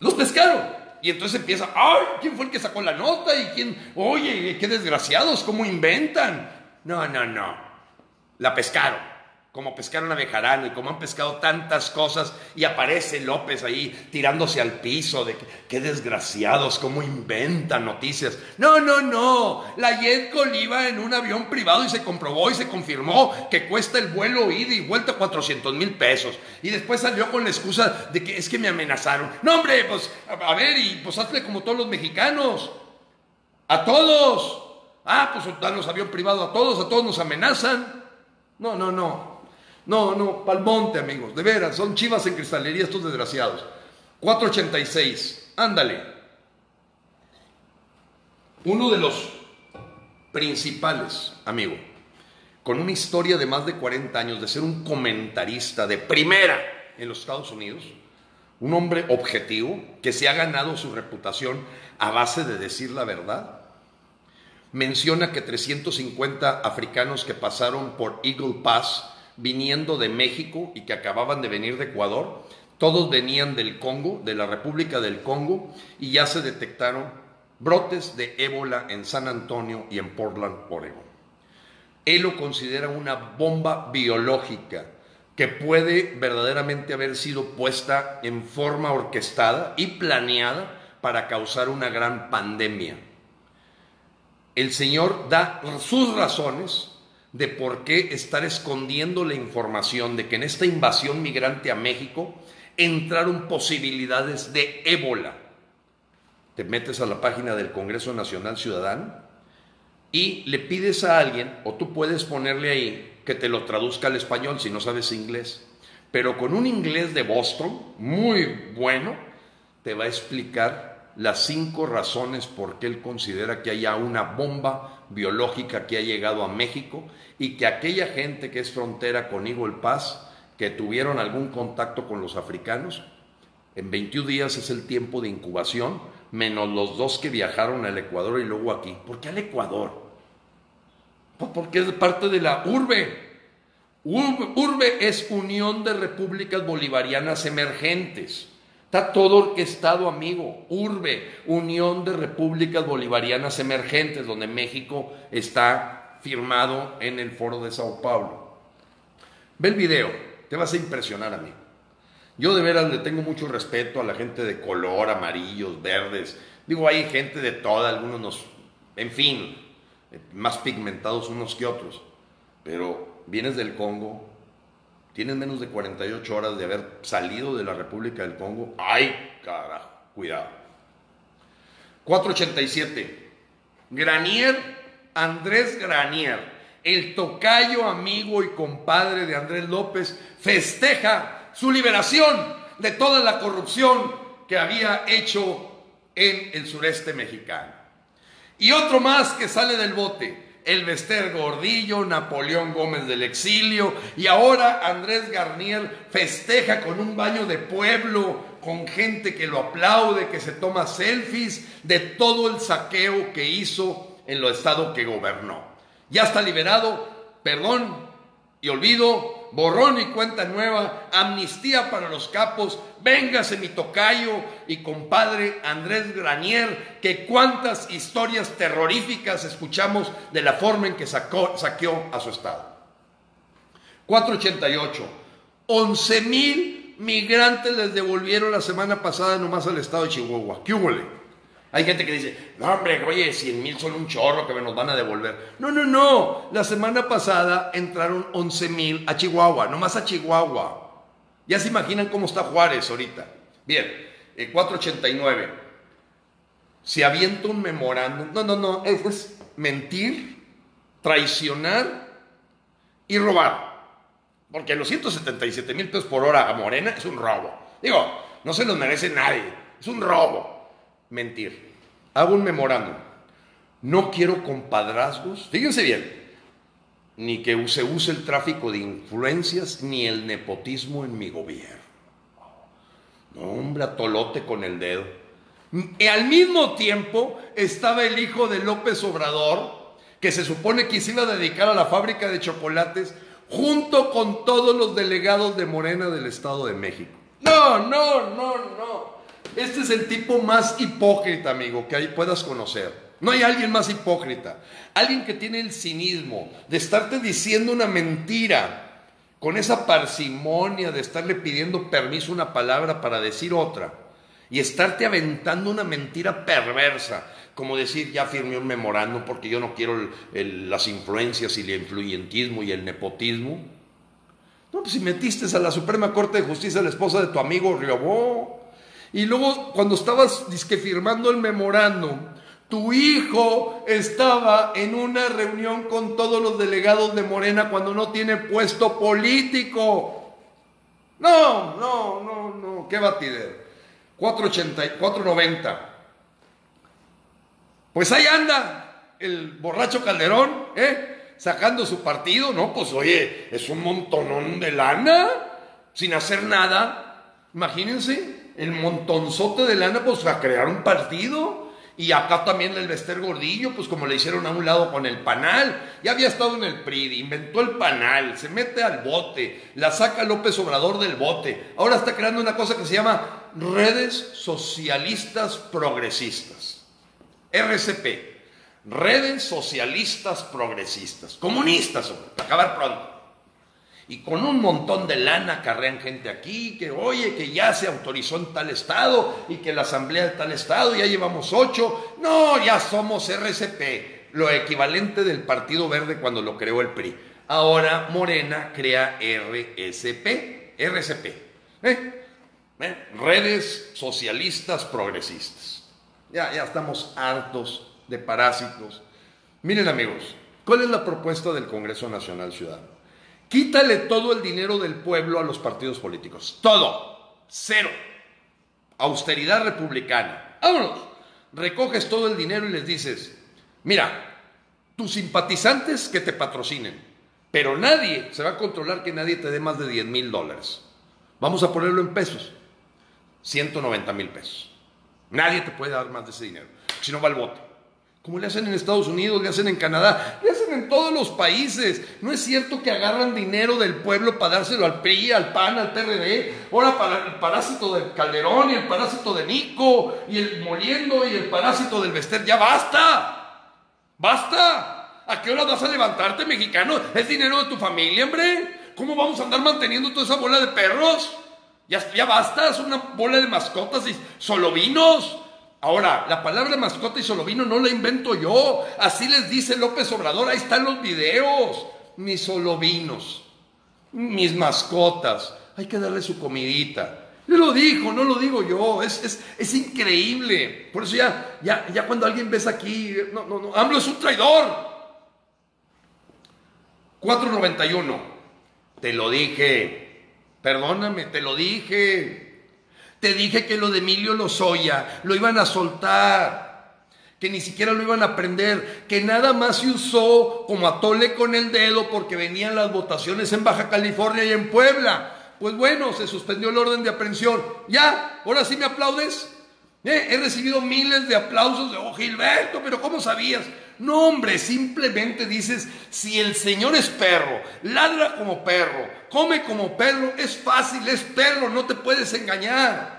Los pescaron. Y entonces empieza, ay, ¿quién fue el que sacó la nota? Y quién, oye, qué desgraciados, ¿cómo inventan? No, no, no. La pescaron como pescaron a Bejarano y como han pescado tantas cosas y aparece López ahí tirándose al piso de que, qué desgraciados, cómo inventan noticias. No, no, no, la Jetcol iba en un avión privado y se comprobó y se confirmó que cuesta el vuelo ida y vuelta 400 mil pesos. Y después salió con la excusa de que es que me amenazaron. No, hombre, pues a, ver, y pues hazle como todos los mexicanos. A todos. Ah, pues dan los avión privado a todos, a todos nos amenazan. No, no, no. No, no, palmonte, amigos, de veras, son chivas en cristalería estos desgraciados. 486, ándale. Uno de los principales, amigo, con una historia de más de 40 años de ser un comentarista de primera en los Estados Unidos, un hombre objetivo que se ha ganado su reputación a base de decir la verdad. Menciona que 350 africanos que pasaron por Eagle Pass viniendo de México y que acababan de venir de Ecuador. Todos venían del Congo, de la República del Congo, y ya se detectaron brotes de ébola en San Antonio y en Portland, Oregon. Él lo considera una bomba biológica que puede verdaderamente haber sido puesta en forma orquestada y planeada para causar una gran pandemia. El Señor da sus razones de por qué estar escondiendo la información de que en esta invasión migrante a México entraron posibilidades de ébola. Te metes a la página del Congreso Nacional Ciudadano y le pides a alguien, o tú puedes ponerle ahí, que te lo traduzca al español si no sabes inglés, pero con un inglés de Boston muy bueno, te va a explicar las cinco razones por qué él considera que haya una bomba biológica que ha llegado a México y que aquella gente que es frontera con Eagle Pass, que tuvieron algún contacto con los africanos, en 21 días es el tiempo de incubación, menos los dos que viajaron al Ecuador y luego aquí. ¿Por qué al Ecuador? Pues porque es parte de la urbe. Urbe es Unión de Repúblicas Bolivarianas Emergentes. Está todo orquestado, amigo. Urbe, Unión de Repúblicas Bolivarianas Emergentes, donde México está firmado en el foro de Sao Paulo. Ve el video, te vas a impresionar, amigo. Yo de veras le tengo mucho respeto a la gente de color, amarillos, verdes. Digo, hay gente de toda, algunos nos, en fin, más pigmentados unos que otros. Pero vienes del Congo, tienes menos de 48 horas de haber salido de la República del Congo, ¡ay, carajo! Cuidado. 487. Granier, Andrés Granier, el tocayo, amigo y compadre de Andrés López, festeja su liberación de toda la corrupción que había hecho en el sureste mexicano. Y otro más que sale del bote, el Bester Gordillo, Napoleón Gómez del exilio y ahora Andrés Garnier festeja con un baño de pueblo, con gente que lo aplaude, que se toma selfies de todo el saqueo que hizo en lo estado que gobernó. Ya está liberado, perdón y olvido, borrón y cuenta nueva, amnistía para los capos, véngase mi tocayo y compadre Andrés Granier, que cuántas historias terroríficas escuchamos de la forma en que sacó, saqueó a su estado. 488, 11 mil migrantes les devolvieron la semana pasada nomás al estado de Chihuahua. ¿Qué hubo? Hay gente que dice, no hombre, oye, 100 mil son un chorro que me nos van a devolver. No, no, no. La semana pasada entraron 11 mil a Chihuahua, nomás a Chihuahua. Ya se imaginan cómo está Juárez ahorita. Bien, 489. Se avienta un memorándum. No, no, no. Es, mentir, traicionar y robar. Porque los 177 mil pesos por hora a Morena es un robo. Digo, no se los merece nadie. Es un robo mentir. Hago un memorándum. No quiero compadrazgos, fíjense bien, ni que se use el tráfico de influencias ni el nepotismo en mi gobierno. No, hombre, atolote con el dedo. Y al mismo tiempo estaba el hijo de López Obrador, que se supone que se iba a dedicar a la fábrica de chocolates, junto con todos los delegados de Morena del Estado de México. No, no, no, no. Este es el tipo más hipócrita, amigo, que ahí puedas conocer. No hay alguien más hipócrita. Alguien que tiene el cinismo de estarte diciendo una mentira con esa parsimonia de estarle pidiendo permiso una palabra para decir otra y estarte aventando una mentira perversa, como decir ya firmé un memorando porque yo no quiero las influencias y el influyentismo y el nepotismo. No, pues si metiste a la Suprema Corte de Justicia la esposa de tu amigo Riobó, y luego cuando estabas disque firmando el memorándum, tu hijo estaba en una reunión con todos los delegados de Morena cuando no tiene puesto político. No, no, no, no, qué batidero. 480, 490. Pues ahí anda el borracho Calderón, ¿eh? Sacando su partido, ¿no? Pues oye, es un montonón de lana, sin hacer nada. Imagínense el montonzote de lana, pues a crear un partido. Y acá también el Bester Gordillo, pues como le hicieron a un lado con el panal. Ya había estado en el PRI, inventó el panal, se mete al bote, la saca López Obrador del bote. Ahora está creando una cosa que se llama Redes Socialistas Progresistas. RCP. Redes Socialistas Progresistas. Comunistas, para acabar pronto y con un montón de lana carrean gente aquí, que oye, que ya se autorizó en tal estado y que la asamblea de tal estado, ya llevamos ocho, no, ya somos RCP, lo equivalente del Partido Verde cuando lo creó el PRI. Ahora Morena crea RSP, RCP, ¿eh? ¿Eh? redes socialistas progresistas. Ya, ya estamos hartos de parásitos. Miren amigos, ¿cuál es la propuesta del Congreso Nacional Ciudadano? Quítale todo el dinero del pueblo a los partidos políticos. Todo. Cero. Austeridad republicana. Vámonos. Recoges todo el dinero y les dices, mira, tus simpatizantes que te patrocinen, pero nadie se va a controlar que nadie te dé más de 10 mil dólares. Vamos a ponerlo en pesos. 190 mil pesos. Nadie te puede dar más de ese dinero, si no va al voto como le hacen en Estados Unidos, le hacen en Canadá, le hacen en todos los países. No es cierto que agarran dinero del pueblo para dárselo al PRI, al PAN, al PRD, ahora para el parásito del Calderón y el parásito de Nico y el Moliendo y el parásito del Bester. Ya basta, basta. ¿A qué hora vas a levantarte, mexicano? Es dinero de tu familia, hombre. ¿Cómo vamos a andar manteniendo toda esa bola de perros? Ya, ya basta, es una bola de mascotas y solo vinos. Ahora, la palabra mascota y solovino no la invento yo. Así les dice López Obrador. Ahí están los videos. Mis solovinos, mis mascotas. Hay que darle su comidita. Él lo dijo, no lo digo yo. Es, es, increíble. Por eso ya, ya, ya cuando alguien ves aquí, no, no, no. AMLO es un traidor. 491. Te lo dije. Perdóname, te lo dije. Te dije que lo de Emilio Lozoya lo iban a soltar, que ni siquiera lo iban a aprender, que nada más se usó como atole con el dedo porque venían las votaciones en Baja California y en Puebla. Pues bueno, se suspendió el orden de aprehensión. Ya, ahora sí me aplaudes. Eh, he recibido miles de aplausos de, oh Gilberto, pero ¿cómo sabías? No, hombre, simplemente dices, si el Señor es perro, ladra como perro, come como perro, es fácil, es perro, no te puedes engañar.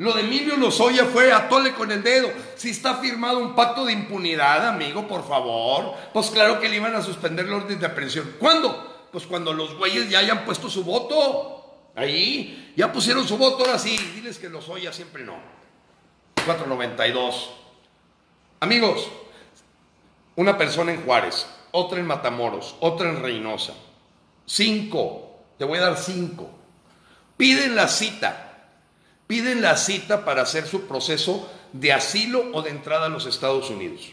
Lo de Emilio Lozoya fue atole con el dedo. Si está firmado un pacto de impunidad, amigo, por favor, pues claro que le iban a suspender la orden de aprehensión. ¿Cuándo? Pues cuando los güeyes ya hayan puesto su voto. Ahí, ya pusieron su voto, ahora sí, diles que Lozoya siempre no. 492. Amigos, una persona en Juárez, otra en Matamoros, otra en Reynosa. Cinco, te voy a dar cinco. Piden la cita, piden la cita para hacer su proceso de asilo o de entrada a los Estados Unidos.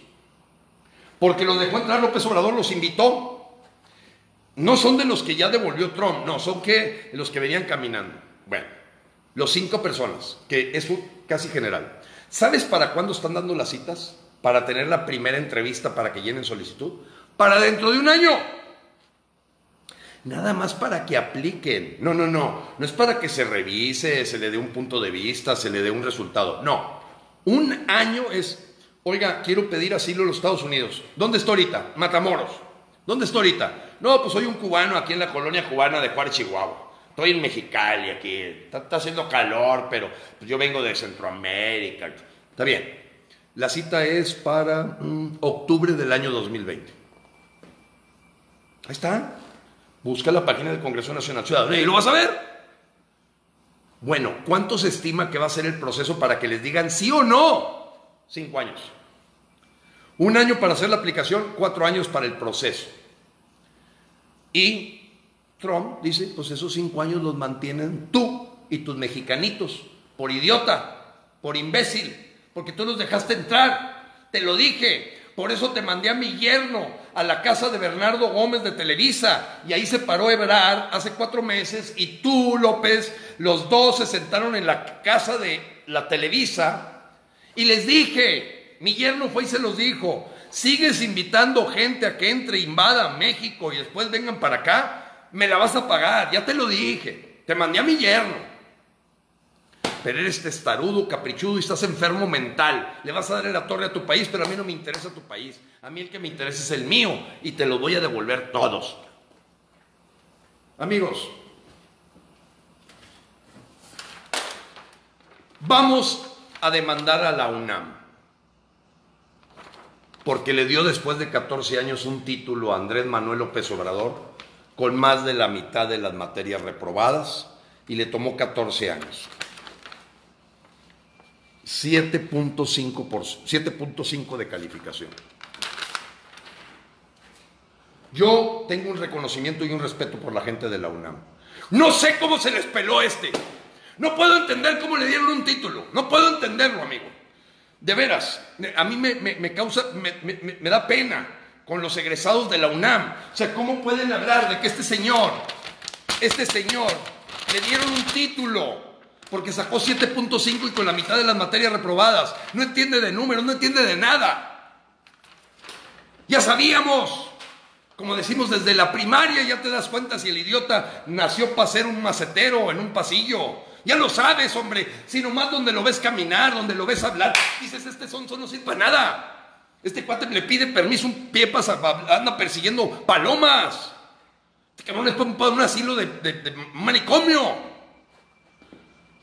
Porque los dejó entrar López Obrador, los invitó. No son de los que ya devolvió Trump, no, son que los que venían caminando. Bueno, los cinco personas, que es casi general. ¿Sabes para cuándo están dando las citas? para tener la primera entrevista para que llenen solicitud? Para dentro de un año. Nada más para que apliquen. No, no, no. No es para que se revise, se le dé un punto de vista, se le dé un resultado. No. Un año es, oiga, quiero pedir asilo en los Estados Unidos. ¿Dónde está ahorita? Matamoros. ¿Dónde está ahorita? No, pues soy un cubano aquí en la colonia cubana de Juárez, Chihuahua. Estoy en Mexicali aquí. Está, haciendo calor, pero pues yo vengo de Centroamérica. Está bien. La cita es para mm, octubre del año 2020. Ahí está. Busca la página del Congreso Nacional Ciudadano y lo vas a ver. Bueno, ¿cuánto se estima que va a ser el proceso para que les digan sí o no? Cinco años. Un año para hacer la aplicación, cuatro años para el proceso. Y Trump dice, pues esos cinco años los mantienen tú y tus mexicanitos, por idiota, por imbécil, porque tú los dejaste entrar. Te lo dije. Por eso te mandé a mi yerno a la casa de Bernardo Gómez de Televisa. Y ahí se paró Ebrard hace cuatro meses. Y tú, López, los dos se sentaron en la casa de la Televisa. Y les dije, mi yerno fue y se los dijo, sigues invitando gente a que entre, invada México y después vengan para acá, me la vas a pagar. Ya te lo dije. Te mandé a mi yerno pero eres testarudo, caprichudo y estás enfermo mental. Le vas a dar la torre a tu país, pero a mí no me interesa tu país. A mí el que me interesa es el mío y te lo voy a devolver todos. Amigos, vamos a demandar a la UNAM porque le dio después de 14 años un título a Andrés Manuel López Obrador con más de la mitad de las materias reprobadas y le tomó 14 años. 7.5 de calificación. Yo tengo un reconocimiento y un respeto por la gente de la UNAM. No sé cómo se les peló este. No puedo entender cómo le dieron un título. No puedo entenderlo, amigo. De veras, a mí me, causa, me, me da pena con los egresados de la UNAM. O sea, ¿cómo pueden hablar de que este señor, este señor, le dieron un título porque sacó 7.5 y con la mitad de las materias reprobadas. No entiende de números, no entiende de nada. Ya sabíamos, como decimos desde la primaria, ya te das cuenta si el idiota nació para ser un macetero en un pasillo. Ya lo sabes, hombre. Si nomás donde lo ves caminar, donde lo ves hablar, dices, este son, no sirve para nada. Este cuate le pide permiso, un pie pasa, anda persiguiendo palomas. Este cabrón le pone un asilo de, de manicomio.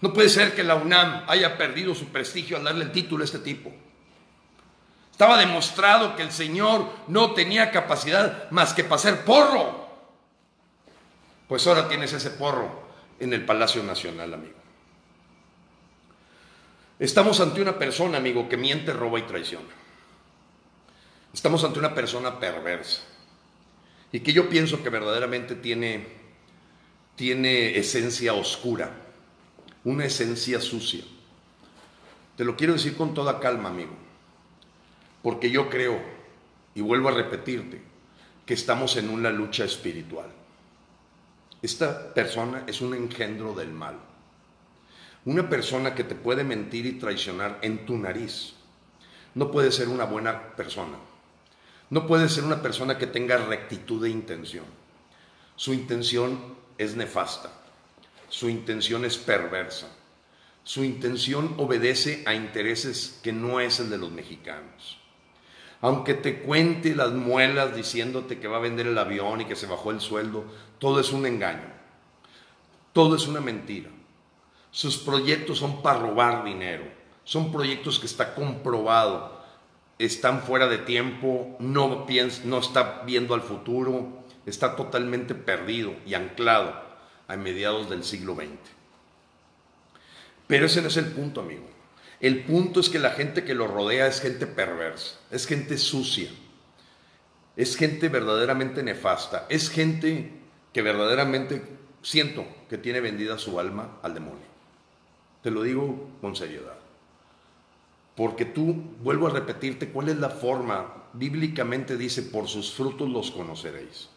No puede ser que la UNAM haya perdido su prestigio al darle el título a este tipo. Estaba demostrado que el señor no tenía capacidad más que para ser porro. Pues ahora tienes ese porro en el Palacio Nacional, amigo. Estamos ante una persona, amigo, que miente, roba y traiciona. Estamos ante una persona perversa y que yo pienso que verdaderamente tiene, tiene esencia oscura una esencia sucia. Te lo quiero decir con toda calma, amigo, porque yo creo, y vuelvo a repetirte, que estamos en una lucha espiritual. Esta persona es un engendro del mal. Una persona que te puede mentir y traicionar en tu nariz no puede ser una buena persona. No puede ser una persona que tenga rectitud de intención. Su intención es nefasta. Su intención es perversa. Su intención obedece a intereses que no es el de los mexicanos. Aunque te cuente las muelas diciéndote que va a vender el avión y que se bajó el sueldo, todo es un engaño. Todo es una mentira. Sus proyectos son para robar dinero. Son proyectos que está comprobado. Están fuera de tiempo, no, no está viendo al futuro, está totalmente perdido y anclado a mediados del siglo XX. Pero ese no es el punto, amigo. El punto es que la gente que lo rodea es gente perversa, es gente sucia, es gente verdaderamente nefasta, es gente que verdaderamente siento que tiene vendida su alma al demonio. Te lo digo con seriedad. Porque tú, vuelvo a repetirte, ¿cuál es la forma? Bíblicamente dice, por sus frutos los conoceréis.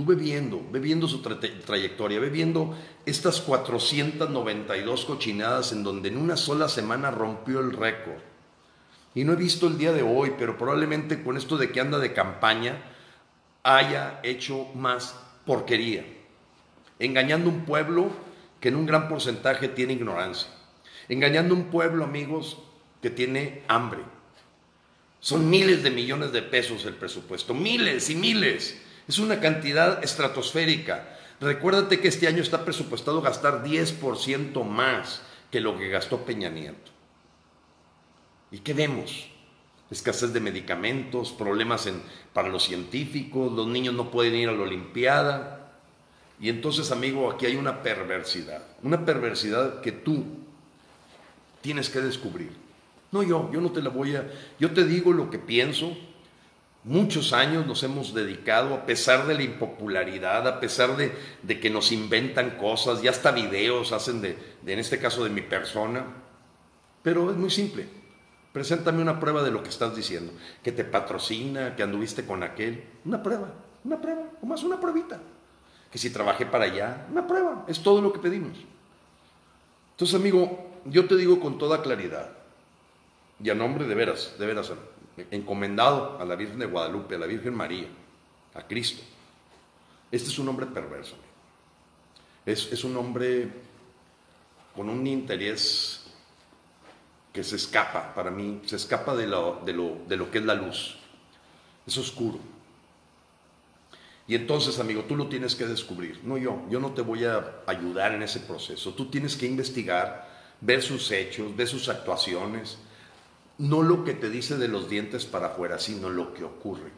Tú bebiendo, bebiendo su trayectoria, bebiendo estas 492 cochinadas en donde en una sola semana rompió el récord. Y no he visto el día de hoy, pero probablemente con esto de que anda de campaña haya hecho más porquería, engañando un pueblo que en un gran porcentaje tiene ignorancia, engañando un pueblo, amigos, que tiene hambre. Son miles de millones de pesos el presupuesto, miles y miles. Es una cantidad estratosférica. Recuérdate que este año está presupuestado gastar 10% más que lo que gastó Peña Nieto. ¿Y qué vemos? Escasez de medicamentos, problemas para los científicos, los niños no pueden ir a la Olimpiada. Y entonces, amigo, aquí hay una perversidad, una perversidad que tú tienes que descubrir. No yo, yo no te la voy a... Yo te digo lo que pienso, Muchos años nos hemos dedicado, a pesar de la impopularidad, a pesar de, que nos inventan cosas, ya hasta videos hacen de, en este caso, de mi persona. Pero es muy simple. Preséntame una prueba de lo que estás diciendo. Que te patrocina, que anduviste con aquel. Una prueba, una prueba, o más una pruebita. Que si trabajé para allá, una prueba. Es todo lo que pedimos. Entonces, amigo, yo te digo con toda claridad, y a nombre de veras, de veras, encomendado a la Virgen de Guadalupe, a la Virgen María, a Cristo. Este es un hombre perverso. Es, un hombre con un interés que se escapa, para mí, se escapa de lo, de lo, de lo que es la luz. Es oscuro. Y entonces, amigo, tú lo tienes que descubrir. No yo, yo no te voy a ayudar en ese proceso. Tú tienes que investigar, ver sus hechos, ver sus actuaciones, no lo que te dice de los dientes para afuera, sino lo que ocurre.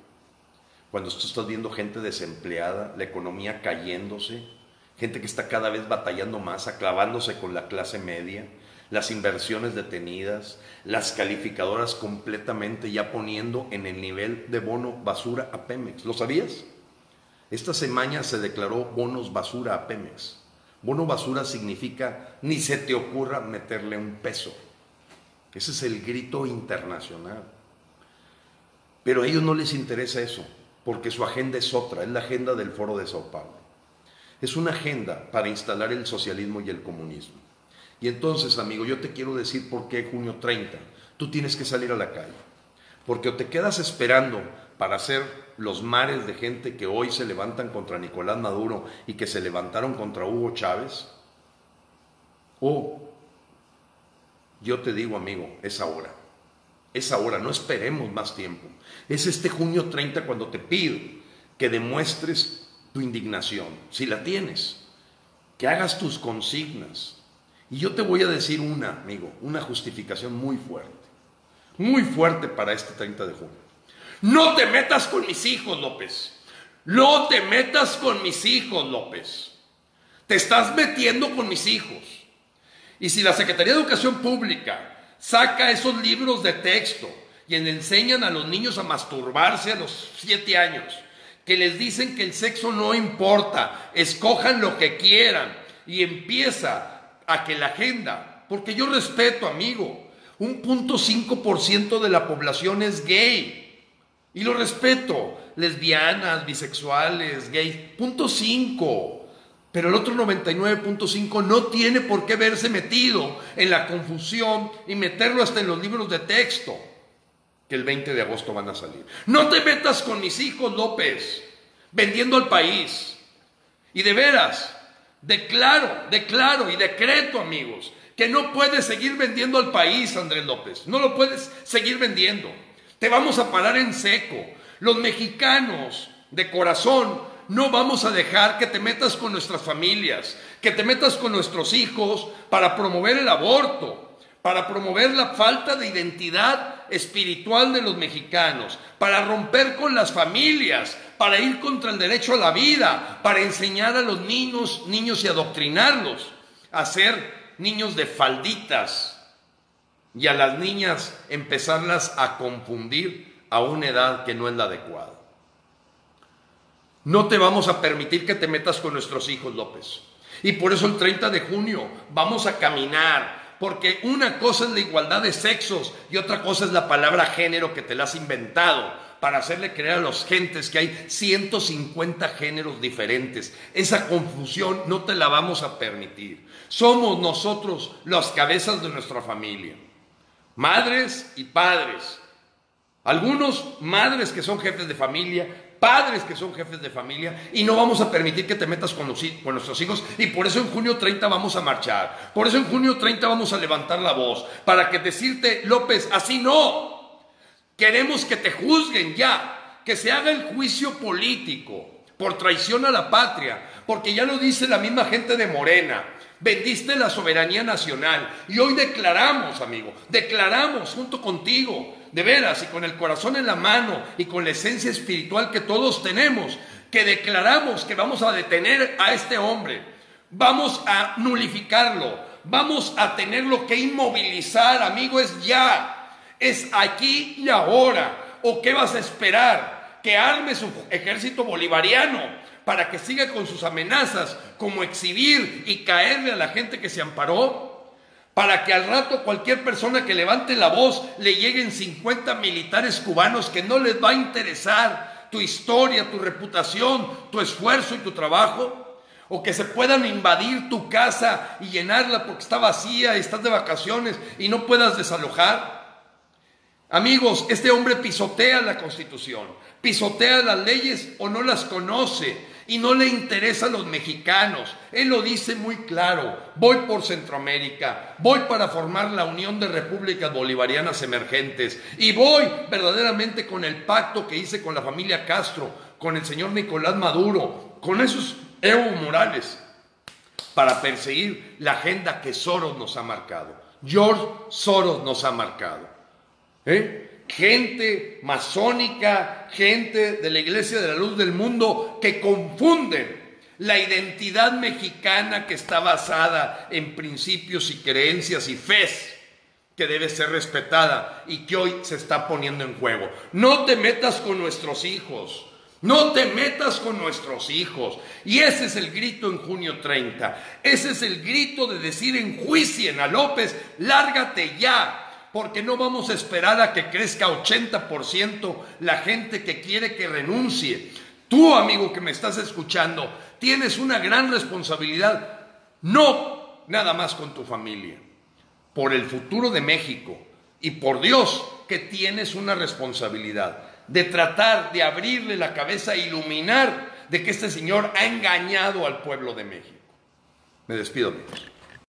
Cuando tú estás viendo gente desempleada, la economía cayéndose, gente que está cada vez batallando más, aclavándose con la clase media, las inversiones detenidas, las calificadoras completamente ya poniendo en el nivel de bono basura a Pemex. ¿Lo sabías? Esta semana se declaró bonos basura a Pemex. Bono basura significa ni se te ocurra meterle un peso. Ese es el grito internacional. Pero a ellos no les interesa eso, porque su agenda es otra, es la agenda del Foro de Sao Paulo. Es una agenda para instalar el socialismo y el comunismo. Y entonces, amigo, yo te quiero decir por qué junio 30 tú tienes que salir a la calle. Porque o te quedas esperando para hacer los mares de gente que hoy se levantan contra Nicolás Maduro y que se levantaron contra Hugo Chávez, o yo te digo, amigo, es ahora. Es ahora, no esperemos más tiempo. Es este junio 30 cuando te pido que demuestres tu indignación, si la tienes, que hagas tus consignas. Y yo te voy a decir una, amigo, una justificación muy fuerte, muy fuerte para este 30 de junio. No te metas con mis hijos, López. No te metas con mis hijos, López. Te estás metiendo con mis hijos. Y si la Secretaría de Educación Pública saca esos libros de texto y enseñan a los niños a masturbarse a los siete años, que les dicen que el sexo no importa, escojan lo que quieran y empieza a que la agenda, porque yo respeto, amigo, un punto ciento de la población es gay y lo respeto, lesbianas, bisexuales, gays, punto cinco. Pero el otro 99.5 no tiene por qué verse metido en la confusión y meterlo hasta en los libros de texto que el 20 de agosto van a salir. No te metas con mis hijos, López, vendiendo al país. Y de veras, declaro, declaro y decreto, amigos, que no puedes seguir vendiendo al país, Andrés López. No lo puedes seguir vendiendo. Te vamos a parar en seco. Los mexicanos de corazón no vamos a dejar que te metas con nuestras familias, que te metas con nuestros hijos para promover el aborto, para promover la falta de identidad espiritual de los mexicanos, para romper con las familias, para ir contra el derecho a la vida, para enseñar a los niños, niños y adoctrinarlos a ser niños de falditas y a las niñas empezarlas a confundir a una edad que no es la adecuada. No te vamos a permitir que te metas con nuestros hijos, López. Y por eso el 30 de junio vamos a caminar, porque una cosa es la igualdad de sexos y otra cosa es la palabra género que te la has inventado para hacerle creer a los gentes que hay 150 géneros diferentes. Esa confusión no te la vamos a permitir. Somos nosotros las cabezas de nuestra familia, madres y padres. Algunos madres que son jefes de familia, padres que son jefes de familia y no vamos a permitir que te metas con, con, nuestros hijos y por eso en junio 30 vamos a marchar, por eso en junio 30 vamos a levantar la voz, para que decirte, López, así no, queremos que te juzguen ya, que se haga el juicio político por traición a la patria, porque ya lo dice la misma gente de Morena, vendiste la soberanía nacional y hoy declaramos, amigo, declaramos junto contigo de veras y con el corazón en la mano y con la esencia espiritual que todos tenemos, que declaramos que vamos a detener a este hombre, vamos a nulificarlo, vamos a tenerlo que inmovilizar, amigo, es ya, es aquí y ahora. ¿O qué vas a esperar? Que arme su ejército bolivariano para que siga con sus amenazas, como exhibir y caerle a la gente que se amparó para que al rato cualquier persona que levante la voz le lleguen 50 militares cubanos que no les va a interesar tu historia, tu reputación, tu esfuerzo y tu trabajo, o que se puedan invadir tu casa y llenarla porque está vacía y estás de vacaciones y no puedas desalojar. Amigos, este hombre pisotea la constitución, pisotea las leyes o no las conoce y no le interesa a los mexicanos. Él lo dice muy claro, voy por Centroamérica, voy para formar la Unión de Repúblicas Bolivarianas Emergentes y voy verdaderamente con el pacto que hice con la familia Castro, con el señor Nicolás Maduro, con esos Evo Morales, para perseguir la agenda que Soros nos ha marcado. George Soros nos ha marcado. ¿Eh? Gente masónica, gente de la Iglesia de la Luz del Mundo que confunden la identidad mexicana que está basada en principios y creencias y fe que debe ser respetada y que hoy se está poniendo en juego. No te metas con nuestros hijos. No te metas con nuestros hijos. Y ese es el grito en junio 30. Ese es el grito de decir enjuicien a López, lárgate ya porque no vamos a esperar a que crezca 80% la gente que quiere que renuncie. Tú, amigo que me estás escuchando, tienes una gran responsabilidad, no nada más con tu familia, por el futuro de México y por Dios que tienes una responsabilidad de tratar de abrirle la cabeza iluminar de que este señor ha engañado al pueblo de México. Me despido, amigos.